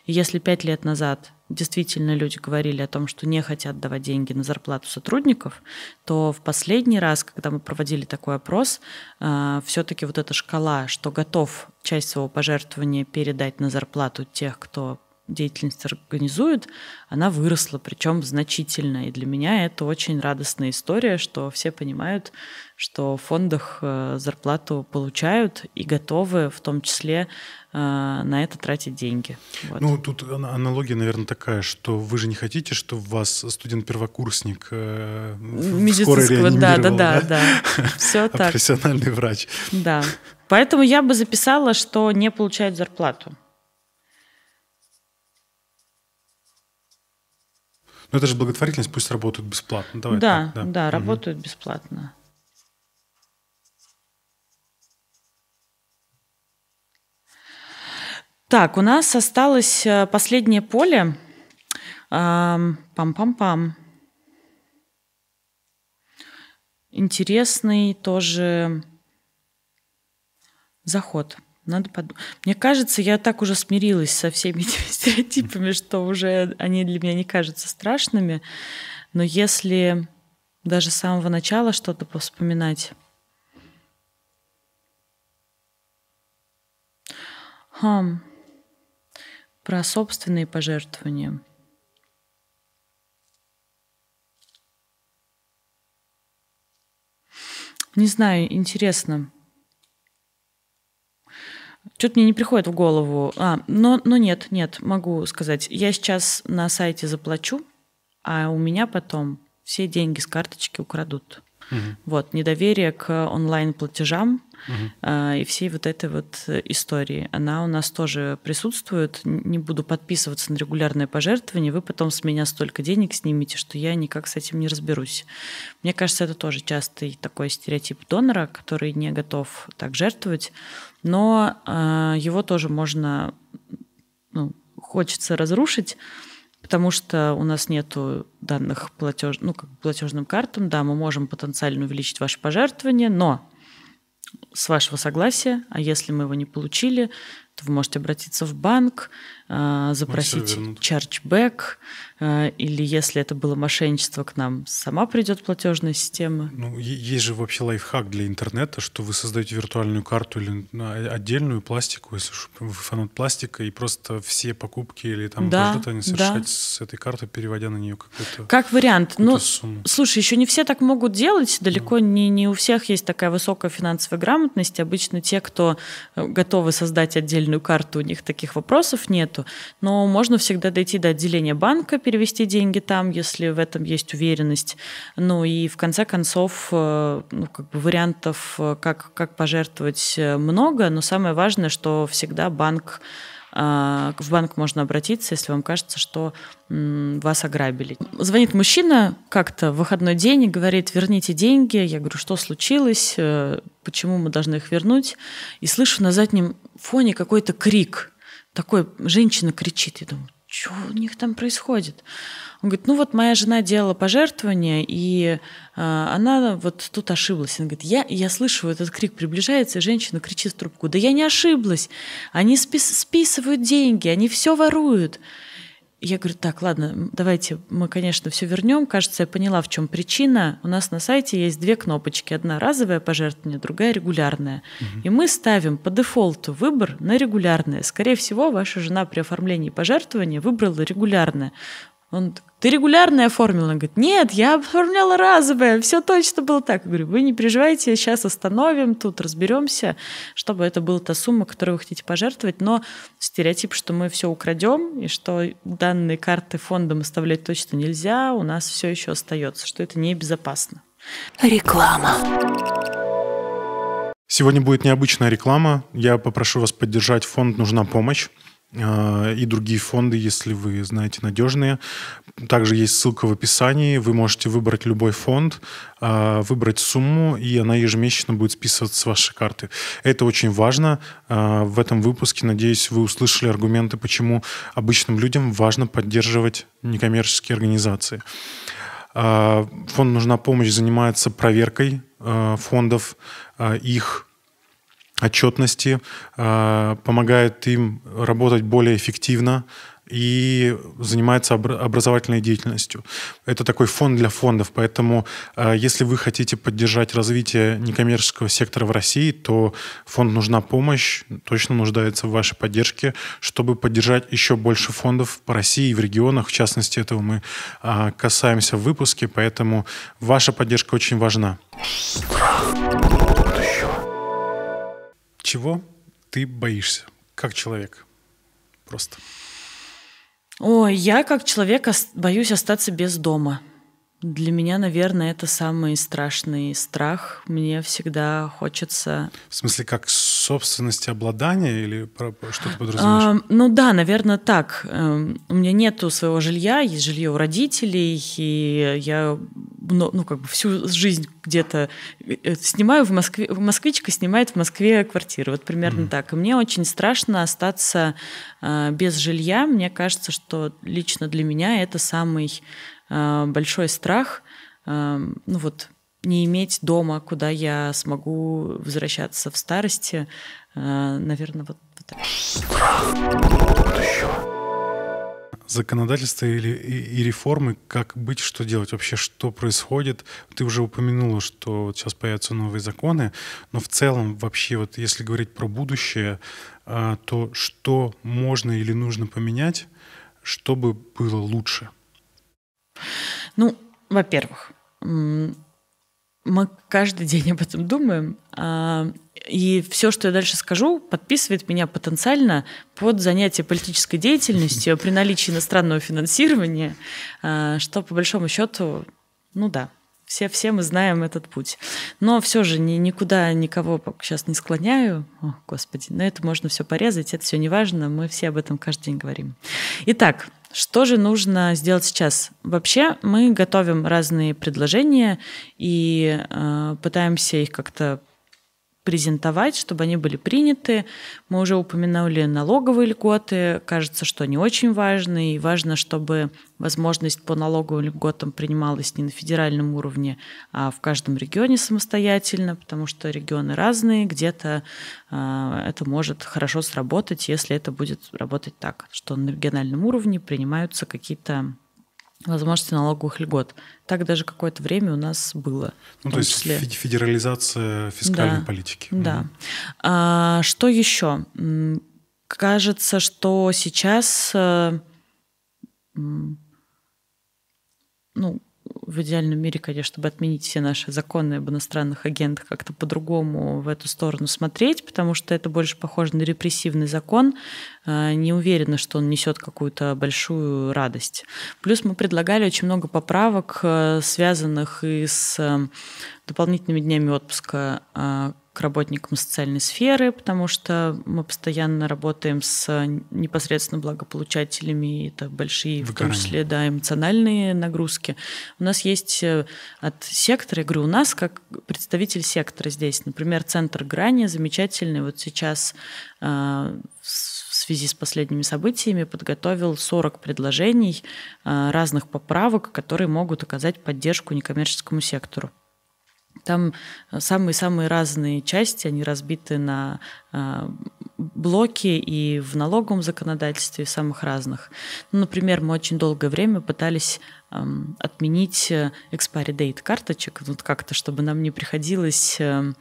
И если пять лет назад действительно люди говорили о том, что не хотят давать деньги на зарплату сотрудников, то в последний раз, когда мы проводили такой опрос, а, все-таки вот эта шкала, что готов часть своего пожертвования передать на зарплату тех, кто деятельность организуют, она выросла, причем значительно. И для меня это очень радостная история, что все понимают, что в фондах э, зарплату получают и готовы в том числе э, на это тратить деньги. Вот. Ну, тут аналогия, наверное, такая, что вы же не хотите, чтобы вас студент-первокурсник э, Медицинского, да, да, да, да. Все [laughs] а так. профессиональный врач. Да. Поэтому я бы записала, что не получают зарплату. Но это же благотворительность, пусть работают бесплатно. Давай да, так, да, да, угу. работают бесплатно. Так, у нас осталось э, последнее поле. Пам-пам-пам. Интересный тоже заход. Надо подумать. Мне кажется, я так уже смирилась со всеми [laughs] этими стереотипами, что уже они для меня не кажутся страшными. Но если даже с самого начала что-то повспоминать. Хм. Про собственные пожертвования. Не знаю, интересно. Что-то мне не приходит в голову. А, но, но нет, нет, могу сказать. Я сейчас на сайте заплачу, а у меня потом все деньги с карточки украдут. Угу. Вот, недоверие к онлайн-платежам угу. э, и всей вот этой вот истории. Она у нас тоже присутствует. Не буду подписываться на регулярное пожертвование, вы потом с меня столько денег снимете, что я никак с этим не разберусь. Мне кажется, это тоже частый такой стереотип донора, который не готов так жертвовать но э, его тоже можно, ну, хочется разрушить, потому что у нас нет данных платеж, ну, как платежным картам, да, мы можем потенциально увеличить ваши пожертвования, но с вашего согласия, а если мы его не получили, то вы можете обратиться в банк, запросить чарджбэк, а, или если это было мошенничество, к нам сама придет платежная система. Ну, есть же вообще лайфхак для интернета, что вы создаете виртуальную карту или ну, отдельную пластику, если вы фанат пластика, и просто все покупки или там да, пожертвования совершать да. с этой карты, переводя на нее какую-то Как вариант. Ну, сумму. слушай, еще не все так могут делать, далеко ну. не, не у всех есть такая высокая финансовая грамотность. Обычно те, кто э, готовы создать отдельную карту, у них таких вопросов нету. Но можно всегда дойти до отделения банка, перевести деньги там, если в этом есть уверенность. Ну и в конце концов, э, ну, как бы вариантов, э, как, как пожертвовать много, но самое важное, что всегда банк в банк можно обратиться, если вам кажется, что вас ограбили. Звонит мужчина как-то в выходной день и говорит, верните деньги. Я говорю, что случилось, почему мы должны их вернуть. И слышу на заднем фоне какой-то крик. Такой женщина кричит. Я думаю, что у них там происходит? Он говорит, ну вот моя жена делала пожертвование, и э, она вот тут ошиблась. Он говорит, я, я слышу, этот крик приближается, и женщина кричит в трубку, да я не ошиблась, они спис списывают деньги, они все воруют. Я говорю, так, ладно, давайте мы, конечно, все вернем. Кажется, я поняла, в чем причина. У нас на сайте есть две кнопочки. Одна разовое пожертвование, другая регулярная. Угу. И мы ставим по дефолту выбор на регулярное. Скорее всего, ваша жена при оформлении пожертвования выбрала регулярное. Он, ты регулярное оформила? Он говорит, нет, я оформляла разовое, все точно было так. Я говорю, вы не переживайте, сейчас остановим, тут разберемся, чтобы это была та сумма, которую вы хотите пожертвовать, но стереотип, что мы все украдем, и что данные карты фондом оставлять точно нельзя, у нас все еще остается, что это небезопасно. Реклама. Сегодня будет необычная реклама. Я попрошу вас поддержать фонд «Нужна помощь». А, и другие фонды, если вы знаете надежные. Также есть ссылка в описании. Вы можете выбрать любой фонд, а, выбрать сумму, и она ежемесячно будет списываться с вашей карты. Это очень важно. А, в этом выпуске, надеюсь, вы услышали аргументы, почему обычным людям важно поддерживать некоммерческие организации. Фонд «Нужна помощь» занимается проверкой фондов, их отчетности, а, помогает им работать более эффективно, и занимается образовательной деятельностью. Это такой фонд для фондов, поэтому э, если вы хотите поддержать развитие некоммерческого сектора в России, то фонд нужна помощь, точно нуждается в вашей поддержке, чтобы поддержать еще больше фондов по России и в регионах. В частности, этого мы а, касаемся в выпуске, поэтому ваша поддержка очень важна. Чего ты боишься, как человек? Просто. Ой, я как человек боюсь остаться без дома. Для меня, наверное, это самый страшный страх. Мне всегда хочется... В смысле, как собственности обладания или что ты подразумеваешь? А, ну да, наверное, так. Эм, у меня нету своего жилья, есть жилье у родителей, и я ну, как бы всю жизнь где-то э, снимаю в Москве, москвичка снимает в Москве квартиру, вот примерно mm. так. И мне очень страшно остаться э, без жилья. Мне кажется, что лично для меня это самый э, большой страх. Ну вот не иметь дома, куда я смогу возвращаться в старости, э, наверное, вот, вот так. Страх будущего законодательство или, и, и реформы, как быть, что делать, вообще что происходит. Ты уже упомянула, что вот сейчас появятся новые законы, но в целом вообще вот если говорить про будущее, а, то что можно или нужно поменять, чтобы было лучше? Ну, во-первых, мы каждый день об этом думаем. А, и все, что я дальше скажу, подписывает меня потенциально под занятие политической деятельностью [laughs] при наличии иностранного финансирования, а, что по большому счету, ну да, все, все мы знаем этот путь. Но все же ни, никуда никого сейчас не склоняю. О, Господи, на это можно все порезать, это все не важно, мы все об этом каждый день говорим. Итак, что же нужно сделать сейчас? Вообще мы готовим разные предложения и э, пытаемся их как-то презентовать, чтобы они были приняты. Мы уже упоминали налоговые льготы. Кажется, что они очень важны. И важно, чтобы возможность по налоговым льготам принималась не на федеральном уровне, а в каждом регионе самостоятельно, потому что регионы разные. Где-то э, это может хорошо сработать, если это будет работать так, что на региональном уровне принимаются какие-то возможности налоговых льгот. Так даже какое-то время у нас было. Ну, то есть числе. федерализация фискальной да, политики. Да. Угу. А, что еще? Кажется, что сейчас э, ну, в идеальном мире, конечно, бы отменить все наши законы об иностранных агентах, как-то по-другому в эту сторону смотреть, потому что это больше похоже на репрессивный закон. А, не уверена, что он несет какую-то большую радость. Плюс мы предлагали очень много поправок, э, связанных и с э, дополнительными днями отпуска а, к работникам социальной сферы, потому что мы постоянно работаем с непосредственно благополучателями, и это большие, Выгорание. в том числе, да, эмоциональные нагрузки. У нас есть э, от сектора, я говорю, у нас как представитель сектора здесь, например, центр грани замечательный, вот сейчас э, в связи с последними событиями подготовил 40 предложений э, разных поправок, которые могут оказать поддержку некоммерческому сектору. Там самые-самые разные части, они разбиты на а, блоки и в налоговом законодательстве самых разных. Ну, например, мы очень долгое время пытались отменить э, expiry date карточек, вот как-то, чтобы нам не приходилось э,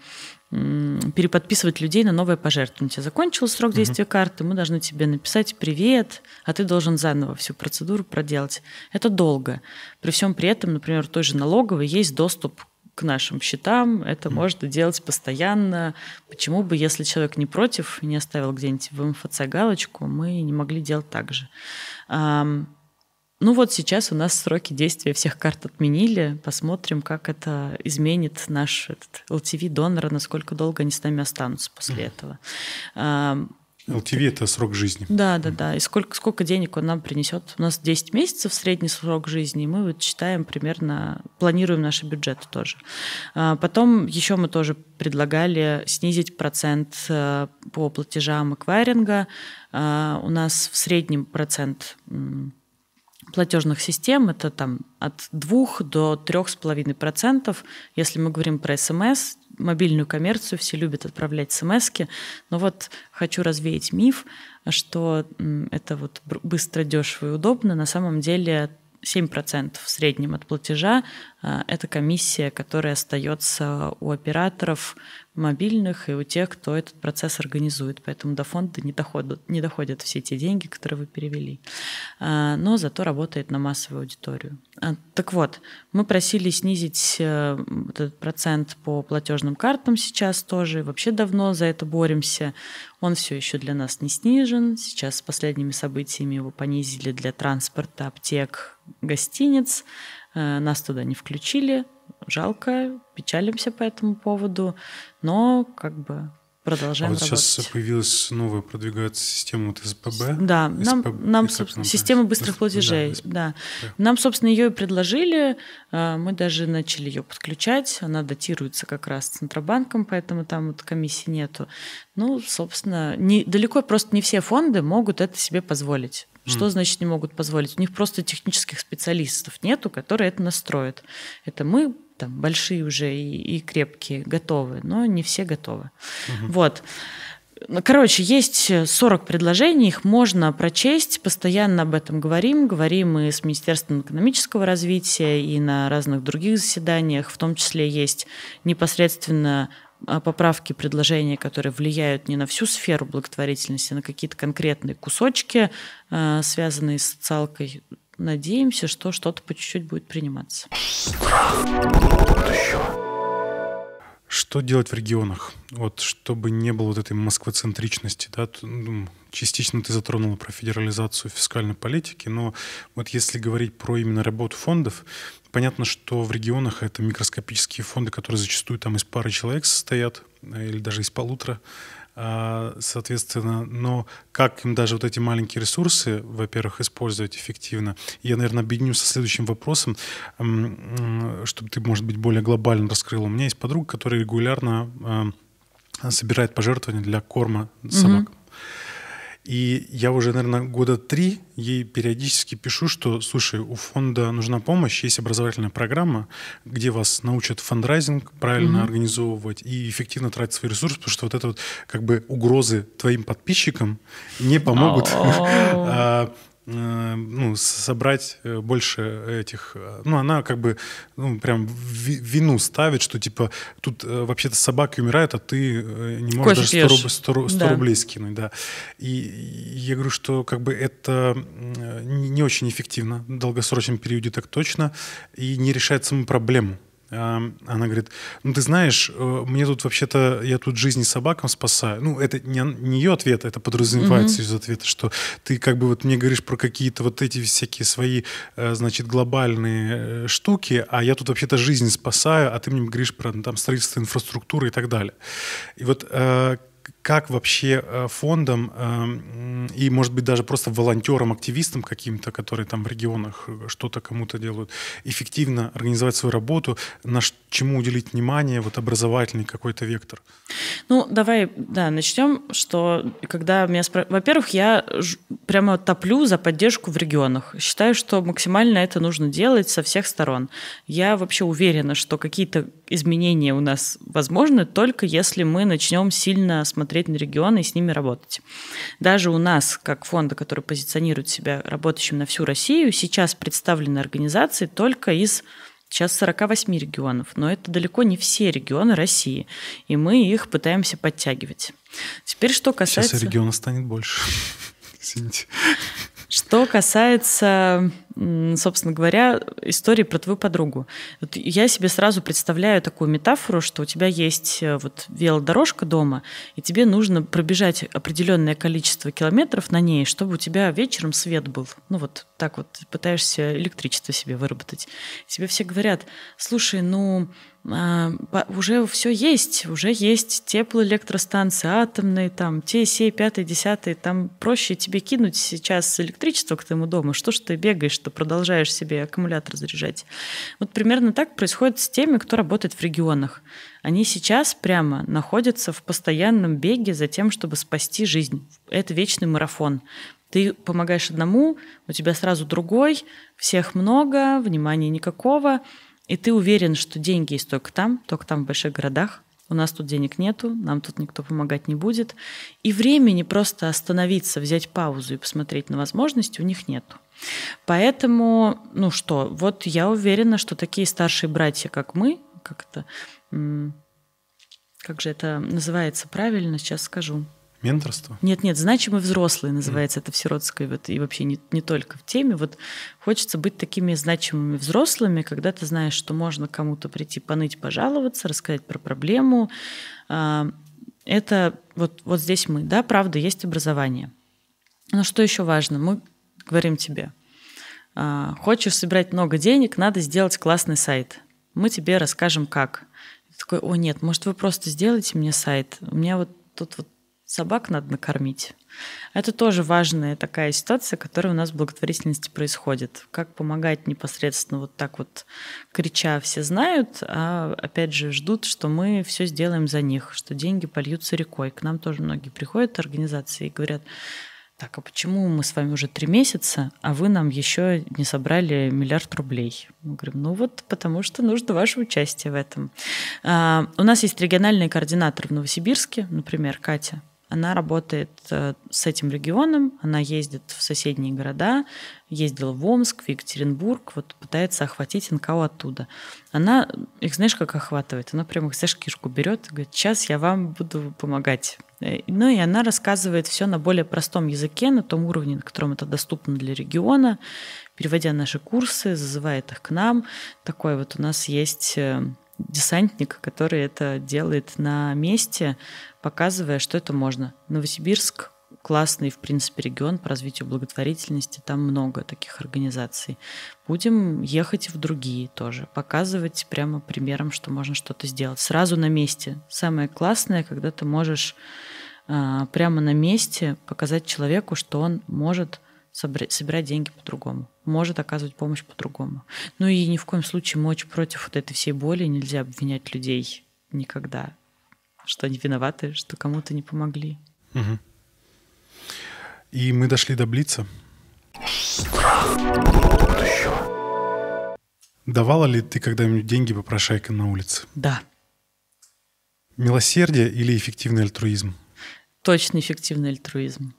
переподписывать людей на новое пожертвование. У тебя закончился срок действия карты, мы должны тебе написать «Привет», а ты должен заново всю процедуру проделать. Это долго. При всем при этом, например, той же налоговой есть доступ к нашим счетам. Это mm. можно делать постоянно. Почему бы, если человек не против, не оставил где-нибудь в МФЦ галочку, мы не могли делать так же. Ну вот сейчас у нас сроки действия всех карт отменили. Посмотрим, как это изменит наш этот LTV донора, насколько долго они с нами останутся после mm. этого. LTV – это срок жизни. Да, да, да. И сколько, сколько денег он нам принесет? У нас 10 месяцев средний срок жизни, и мы вот считаем примерно, планируем наши бюджеты тоже. А, потом еще мы тоже предлагали снизить процент э, по платежам эквайринга. А, у нас в среднем процент платежных систем это там от 2 до 3,5%. Если мы говорим про СМС, мобильную коммерцию, все любят отправлять смс -ки. Но вот хочу развеять миф, что это вот быстро, дешево и удобно. На самом деле 7% в среднем от платежа а, – это комиссия, которая остается у операторов мобильных и у тех, кто этот процесс организует. Поэтому до фонда не доходят, не доходят все те деньги, которые вы перевели. А, но зато работает на массовую аудиторию. А, так вот, мы просили снизить э, этот процент по платежным картам сейчас тоже. Вообще давно за это боремся. Он все еще для нас не снижен. Сейчас с последними событиями его понизили для транспорта, аптек, гостиниц. Э, нас туда не включили жалко, печалимся по этому поводу, но как бы продолжаем а вот работать. сейчас появилась новая, продвигается система вот СПБ. Да, нам, нам собственно, система быстрых платежей. Да, да. Нам, собственно, ее и предложили. А, мы даже начали ее подключать. Она датируется как раз Центробанком, поэтому там вот комиссии нету. Ну, собственно, не, далеко просто не все фонды могут это себе позволить. Что значит не могут позволить? У них просто технических специалистов нету, которые это настроят. Это мы там большие уже и, и крепкие, готовы, но не все готовы. Угу. Вот. Ну, короче, есть 40 предложений, их можно прочесть, постоянно об этом говорим. Говорим и с Министерством экономического развития, и на разных других заседаниях. В том числе есть непосредственно а, поправки, предложения, которые влияют не на всю сферу благотворительности, а на какие-то конкретные кусочки, а, связанные с социалкой надеемся, что что-то по чуть-чуть будет приниматься. Что делать в регионах? Вот, чтобы не было вот этой москвоцентричности, да, ну, частично ты затронула про федерализацию фискальной политики, но вот если говорить про именно работу фондов, понятно, что в регионах это микроскопические фонды, которые зачастую там из пары человек состоят, э, или даже из полутора, соответственно, но как им даже вот эти маленькие ресурсы, во-первых, использовать эффективно. Я, наверное, объединю со следующим вопросом, чтобы ты, может быть, более глобально раскрыла. У меня есть подруга, которая регулярно а, собирает пожертвования для корма собак. Mm-hmm. И я уже, наверное, года три ей периодически пишу, что, слушай, у фонда нужна помощь, есть образовательная программа, где вас научат фандрайзинг правильно mm-hmm. организовывать и эффективно тратить свои ресурсы, потому что вот это вот как бы угрозы твоим подписчикам не помогут [laughs] ну, собрать э, больше этих... Э, ну, она как бы ну, прям вину ставит, что типа тут вообще-то собаки умирают, а ты не можешь Кофе даже 100, руб, 100, 100 да. рублей скинуть. Да. И я говорю, что как бы это не очень эффективно в долгосрочном периоде так точно и не решает саму проблему. Она говорит, ну ты знаешь, э, мне тут вообще-то, я тут жизни собакам спасаю. Ну это не, не ее ответ, это подразумевается mm-hmm. из ответа, что ты как бы вот мне говоришь про какие-то вот эти всякие свои, э, значит, глобальные э, штуки, а я тут вообще-то жизнь спасаю, а ты мне говоришь про там строительство инфраструктуры и так далее. И вот как вообще э, фондам эм, и, может быть, даже просто волонтерам, активистам каким-то, которые там в регионах э, что-то кому-то делают, эффективно организовать свою работу, на чему уделить внимание, вот образовательный какой-то вектор? Ну, давай, да, начнем, что когда меня спрашивают... Во-первых, я прямо топлю за поддержку в регионах. Считаю, что максимально это нужно делать со всех сторон. Я вообще уверена, что какие-то изменения у нас возможны только если мы начнем сильно смотреть на регионы и с ними работать. Даже у нас, как фонда, который позиционирует себя работающим на всю Россию, сейчас представлены организации только из сейчас 48 регионов, но это далеко не все регионы России, и мы их пытаемся подтягивать. Теперь что касается... Сейчас региона станет больше. [laughs] Извините. Что касается, собственно говоря, истории про твою подругу. Вот я себе сразу представляю такую метафору, что у тебя есть э, вот велодорожка дома, и тебе нужно пробежать определенное количество километров на ней, чтобы у тебя вечером свет был. Ну вот так вот пытаешься электричество себе выработать. Тебе все говорят, слушай, ну уже все есть, уже есть теплоэлектростанции атомные, там, те, сей, пятый, десятый, там проще тебе кинуть сейчас электричество к твоему дому, что ж ты бегаешь, что продолжаешь себе аккумулятор заряжать. Вот примерно так происходит с теми, кто работает в регионах. Они сейчас прямо находятся в постоянном беге за тем, чтобы спасти жизнь. Это вечный марафон. Ты помогаешь одному, у тебя сразу другой, всех много, внимания никакого – и ты уверен, что деньги есть только там, только там в больших городах. у нас тут денег нету, нам тут никто помогать не будет. И времени просто остановиться, взять паузу и посмотреть на возможности у них нету. Поэтому, ну что, вот я уверена, что такие старшие братья, как мы, как это, как же это называется правильно, сейчас скажу. Менторство? Нет, нет, значимые взрослые называется mm. это в сиротской, вот, и вообще не, не только в теме. Вот хочется быть такими значимыми взрослыми, когда ты знаешь, что можно кому-то прийти поныть, пожаловаться, рассказать про проблему. А, это вот, вот здесь мы, да, правда, есть образование. Но что еще важно? Мы говорим тебе, а, хочешь собирать много денег, надо сделать классный сайт. Мы тебе расскажем, как. Ты такой, о нет, может вы просто сделаете мне сайт? У меня вот тут вот собак надо накормить. Это тоже важная такая ситуация, которая у нас в благотворительности происходит. Как помогать непосредственно вот так вот крича все знают, а опять же ждут, что мы все сделаем за них, что деньги польются рекой. К нам тоже многие приходят организации и говорят, так, а почему мы с вами уже три месяца, а вы нам еще не собрали миллиард рублей? Мы говорим, ну вот потому что нужно ваше участие в этом. А, у нас есть региональный координатор в Новосибирске, например, Катя. Она работает э, с этим регионом, она ездит в соседние города, ездила в Омск, в Екатеринбург, вот пытается охватить НКО оттуда. Она их, знаешь, как охватывает? Она прямо их за шкишку берет и говорит, сейчас я вам буду помогать. Э, ну и она рассказывает все на более простом языке, на том уровне, на котором это доступно для региона, переводя наши курсы, зазывает их к нам. Такой вот у нас есть э, десантник, который это делает на месте, показывая, что это можно. Новосибирск классный, в принципе, регион по развитию благотворительности. Там много таких организаций. Будем ехать в другие тоже, показывать прямо примером, что можно что-то сделать. Сразу на месте. Самое классное, когда ты можешь а, прямо на месте показать человеку, что он может собирать деньги по-другому, может оказывать помощь по-другому. Ну и ни в коем случае мы очень против вот этой всей боли, нельзя обвинять людей никогда, что они виноваты, что кому-то не помогли. Угу. И мы дошли до Блица. Давала ли ты когда-нибудь деньги попрошайкам на улице? Да. Милосердие или эффективный альтруизм? Точно эффективный альтруизм.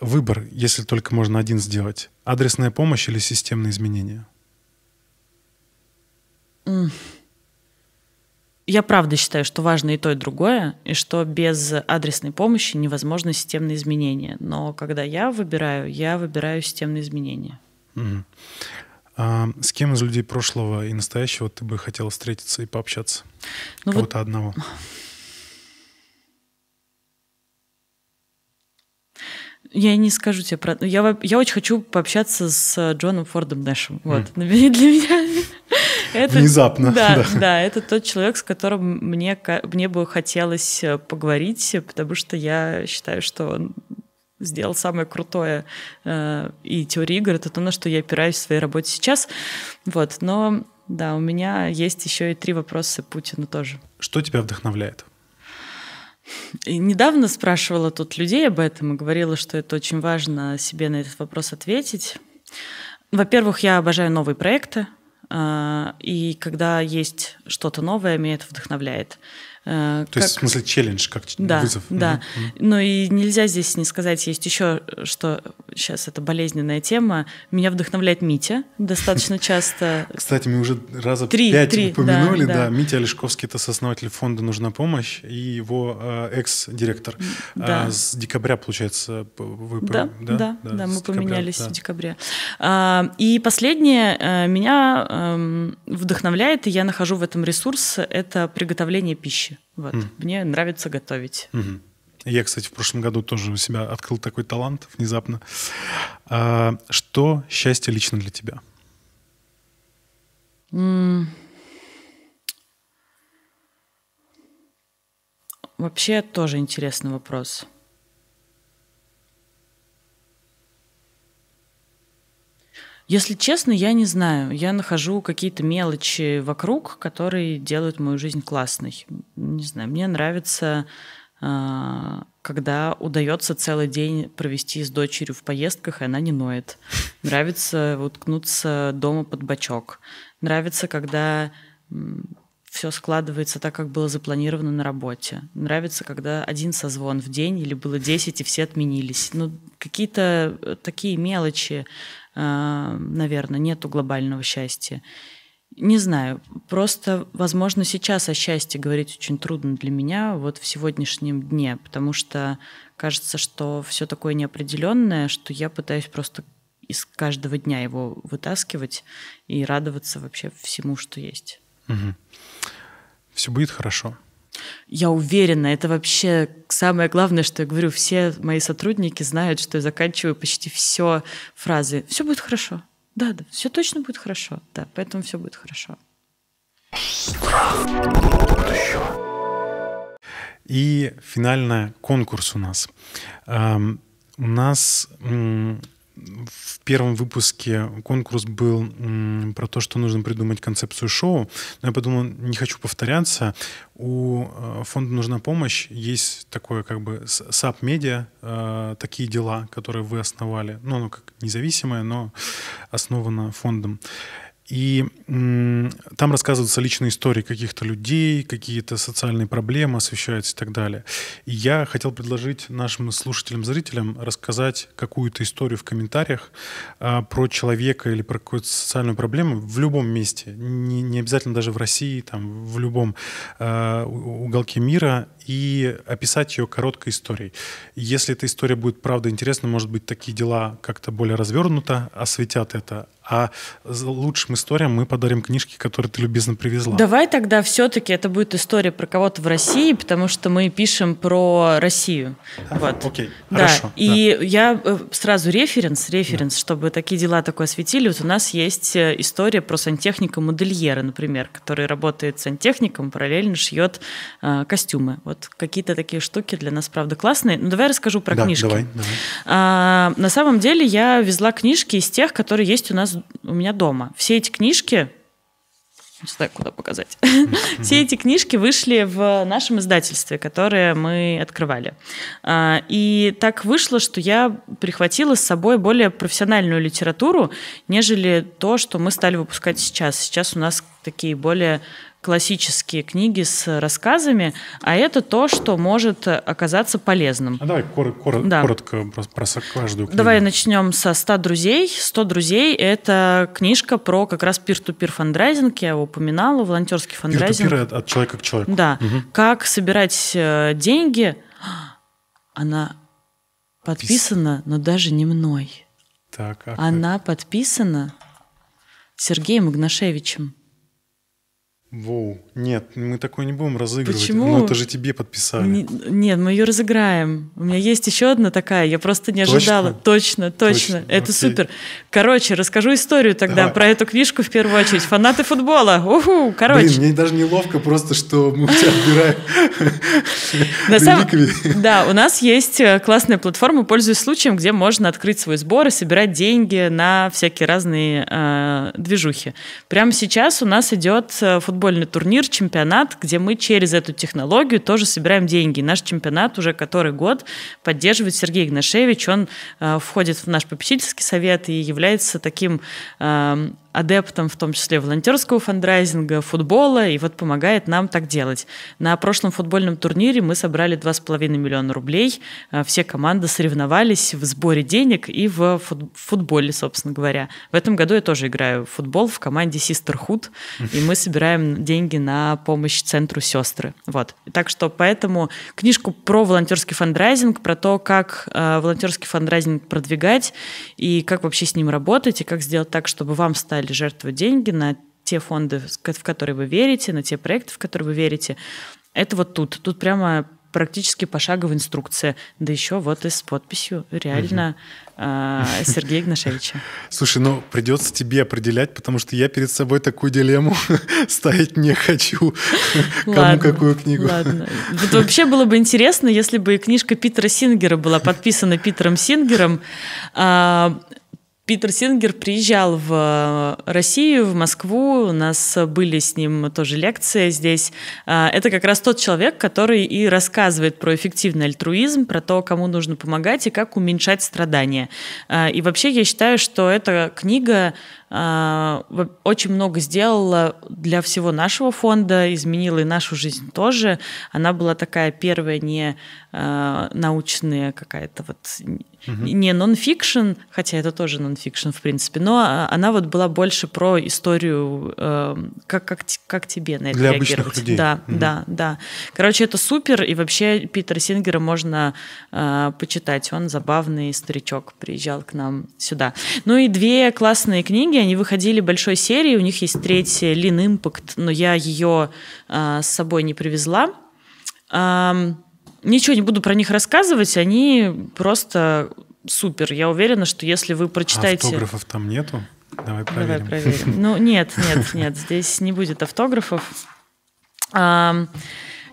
Выбор, если только можно один сделать. Адресная помощь или системные изменения? Я правда считаю, что важно и то, и другое, и что без адресной помощи невозможно системные изменения. Но когда я выбираю, я выбираю системные изменения. Угу. А с кем из людей прошлого и настоящего ты бы хотела встретиться и пообщаться? Ну Кого-то вот... одного. Я не скажу тебе про... Я, я очень хочу пообщаться с Джоном Фордом Нэшем. Вот. Mm. Для меня... Это, Внезапно. Да, да, да, это тот человек, с которым мне, мне бы хотелось э, поговорить, потому что я считаю, что он сделал самое крутое э, и теория игр, это то, на что я опираюсь в своей работе сейчас. Вот, но да, у меня есть еще и три вопроса Путину тоже. Что тебя вдохновляет? И недавно спрашивала тут людей об этом и говорила, что это очень важно себе на этот вопрос ответить. Во-первых, я обожаю новые проекты, а, и когда есть что-то новое, меня это вдохновляет. Э, То как... есть, в смысле, челлендж, как да, вызов. Да, mm-hmm. но и нельзя здесь не сказать, есть еще, что сейчас это болезненная тема. Меня вдохновляет Митя достаточно часто. Кстати, мы уже раза три, пять три, упомянули, да, да. да. Митя Олешковский – это сооснователь фонда «Нужна помощь» и его э, экс-директор. Да. А, с декабря, получается, вы... Да, да, да, да, да мы декабря, поменялись да. в декабре. А, и последнее, э, меня э, вдохновляет, и я нахожу в этом ресурс, это приготовление пищи. Вот. Mm. Мне нравится готовить. Mm-hmm. Я, кстати, в прошлом году тоже у себя открыл такой талант внезапно. А, что счастье лично для тебя? Mm. Вообще тоже интересный вопрос. Если честно, я не знаю. Я нахожу какие-то мелочи вокруг, которые делают мою жизнь классной. Не знаю, мне нравится, а, когда удается целый день провести с дочерью в поездках, и она не ноет. Нравится уткнуться дома под бочок. Нравится, когда все складывается так, как было запланировано на работе. Нравится, когда один созвон в день или было 10, и все отменились. Ну, какие-то э, такие мелочи, э, наверное, нету глобального счастья. Не знаю, просто, возможно, сейчас о счастье говорить очень трудно для меня вот в сегодняшнем дне, потому что кажется, что все такое неопределенное, что я пытаюсь просто из каждого дня его вытаскивать и радоваться вообще всему, что есть. Угу. Все будет хорошо. Я уверена, это вообще самое главное, что я говорю. Все мои сотрудники знают, что я заканчиваю почти все фразы. Все будет хорошо. Да, да, все точно будет хорошо. Да, поэтому все будет хорошо. И финальный конкурс у нас. Эм, у нас в первом выпуске конкурс был про то, что нужно придумать концепцию шоу. Но я подумал, не хочу повторяться. У э, фонда «Нужна помощь» есть такое как бы sub-медиа, э, «Такие дела», которые вы основали. Ну, оно как независимое, но основано фондом. И там рассказываются личные истории каких-то людей, какие-то социальные проблемы освещаются и так далее. И я хотел предложить нашим слушателям, зрителям рассказать какую-то историю в комментариях а, про человека или про какую-то социальную проблему в любом месте, не, не обязательно даже в России, там, в любом а, уголке мира, и описать ее короткой историей. Если эта история будет правда интересна, может быть, такие дела как-то более развернуто осветят это, а лучшим историям мы подарим книжки, которые ты любезно привезла. Давай тогда все-таки это будет история про кого-то в России, потому что мы пишем про Россию. А, вот. Окей, да. хорошо. И да. я э, сразу референс, референс, да. чтобы такие дела такое осветили. Вот у нас есть э, история про сантехника-модельера, например, который работает сантехником, параллельно шьет э, костюмы. Вот какие-то такие штуки для нас, правда, классные. Ну, давай расскажу про да, книжки. Давай, давай. А, на самом деле я везла книжки из тех, которые есть у нас у меня дома. Все эти книжки, не знаю, куда показать. [laughs] Все эти книжки вышли в нашем издательстве, которое мы открывали. А, и так вышло, что я прихватила с собой более профессиональную литературу, нежели то, что мы стали выпускать сейчас. Сейчас у нас такие более классические книги с рассказами, а это то, что может оказаться полезным. А давай кор- кор- да. коротко про, про каждую книгу. Давай начнем со 100 друзей. 100 друзей – это книжка про как раз peer-to-peer фандрайзинг, я его упоминала, волонтерский фандрайзинг. Peer-to-peer от человека к человеку. Да. Угу. Как собирать э, деньги. Она подписана, но даже не мной. Так, а Она подписана Сергеем Игнашевичем. Воу, нет, мы такое не будем разыгрывать. Почему? Ну, это же тебе подписали. Не, нет, мы ее разыграем. У меня есть еще одна такая, я просто не ожидала. Точно, точно, точно. это Окей. супер. Короче, расскажу историю тогда Давай. про эту книжку в первую очередь. Фанаты футбола. Уху, короче. Блин, мне даже неловко просто, что мы у тебя отбираем [laughs] Да, у нас есть э, классная платформа, пользуясь случаем, где можно открыть свой сбор и собирать деньги на всякие разные э, движухи. Прямо сейчас у нас идет футбол футбольный турнир, чемпионат, где мы через эту технологию тоже собираем деньги. Наш чемпионат уже который год поддерживает Сергей Игнашевич. Он э, входит в наш попечительский совет и является таким э, адептом, в том числе волонтерского фандрайзинга, футбола, и вот помогает нам так делать. На прошлом футбольном турнире мы собрали 2,5 миллиона рублей. А, все команды соревновались в сборе денег и в футболе, собственно говоря. В этом году я тоже играю в футбол в команде Sisterhood, и мы собираем деньги на помощь центру сестры. Вот. Так что поэтому книжку про волонтерский фандрайзинг, про то, как э, волонтерский фандрайзинг продвигать и как вообще с ним работать, и как сделать так, чтобы вам стали стали жертвовать деньги на те фонды, в которые вы верите, на те проекты, в которые вы верите. Это вот тут. Тут прямо практически пошаговая инструкция. Да еще вот и с подписью реально угу. э, Сергея Игнашевича. [laughs] Слушай, ну придется тебе определять, потому что я перед собой такую дилемму [laughs] ставить не хочу. [laughs] Кому какую книгу. Ладно. Вот вообще было бы интересно, если бы книжка Питера Сингера была подписана Питером Сингером. А, Питер Сингер приезжал в э, Россию, в Москву, у нас были с ним тоже лекции здесь. А, это как раз тот человек, который и рассказывает про эффективный альтруизм, про то, кому нужно помогать и как уменьшать страдания. А, и вообще я считаю, что эта книга очень много сделала для всего нашего фонда, изменила и нашу жизнь тоже. Она была такая первая не э, научная какая-то вот угу. не нон-фикшн, хотя это тоже нон-фикшн в принципе, но она вот была больше про историю, э, как, как, как тебе на это для реагировать. людей. Да, угу. да, да. Короче, это супер, и вообще Питера Сингера можно э, почитать. Он забавный старичок, приезжал к нам сюда. Ну и две классные книги, они выходили большой серией, у них есть третья Lean Impact, но я ее э, с собой не привезла. Эм, Ничего не буду про них рассказывать, они просто супер. Я уверена, что если вы прочитаете... Автографов там нету? Давай проверим. Давай проверим. Ну, нет, нет, нет, здесь не будет автографов.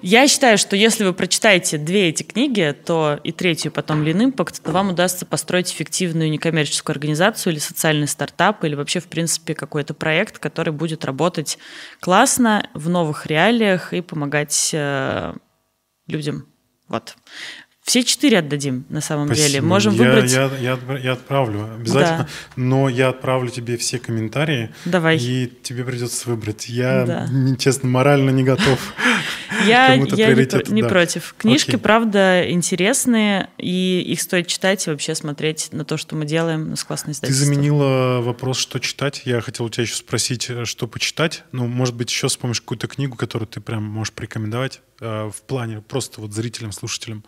Я считаю, что если вы прочитаете две эти книги, то и третью потом Lean Impact, то вам удастся построить эффективную некоммерческую организацию или социальный стартап, или вообще, в принципе, какой-то проект, который будет работать классно в новых реалиях и помогать э, людям. Вот. Все четыре отдадим, на самом Спасибо. деле. Можем я, выбрать... Я, я, я отправлю обязательно, да. но я отправлю тебе все комментарии. Давай. И тебе придется выбрать. Я, да. честно, морально не готов. [laughs] Я, я не, не да. против. Книжки, Окей. правда, интересные, и их стоит читать и вообще смотреть на то, что мы делаем. Классное издательство. Ты заменила вопрос, что читать. Я хотел у тебя еще спросить, э, что почитать. Ну, может быть, еще вспомнишь какую-то книгу, которую ты прям можешь порекомендовать э, в плане просто вот зрителям, слушателям.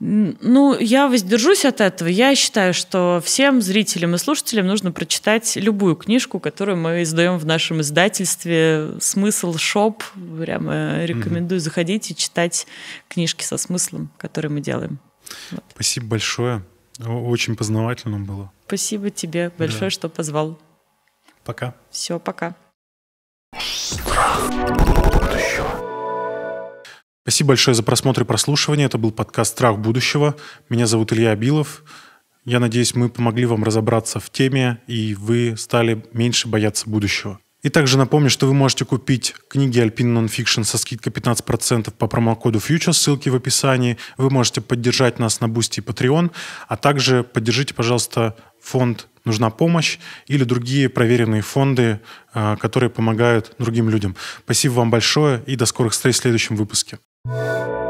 Ну, я воздержусь от этого. Я считаю, что всем зрителям и слушателям нужно прочитать любую книжку, которую мы издаем в нашем издательстве. Смысл шоп. Прямо рекомендую заходить и читать книжки со смыслом, которые мы делаем. Вот. Спасибо большое. Очень познавательно было. Спасибо тебе большое, да. что позвал. Пока. Все, пока. Спасибо большое за просмотр и прослушивание. Это был подкаст «Страх будущего». Меня зовут Илья Абилов. Я надеюсь, мы помогли вам разобраться в теме, и вы стали меньше бояться будущего. И также напомню, что вы можете купить книги Alpine Nonfiction со скидкой 15% по промокоду FUTURE, ссылки в описании. Вы можете поддержать нас на Boosty и Patreon, а также поддержите, пожалуйста, фонд «Нужна помощь» или другие проверенные фонды, а, которые помогают другим людям. Спасибо вам большое и до скорых встреч в следующем выпуске. Música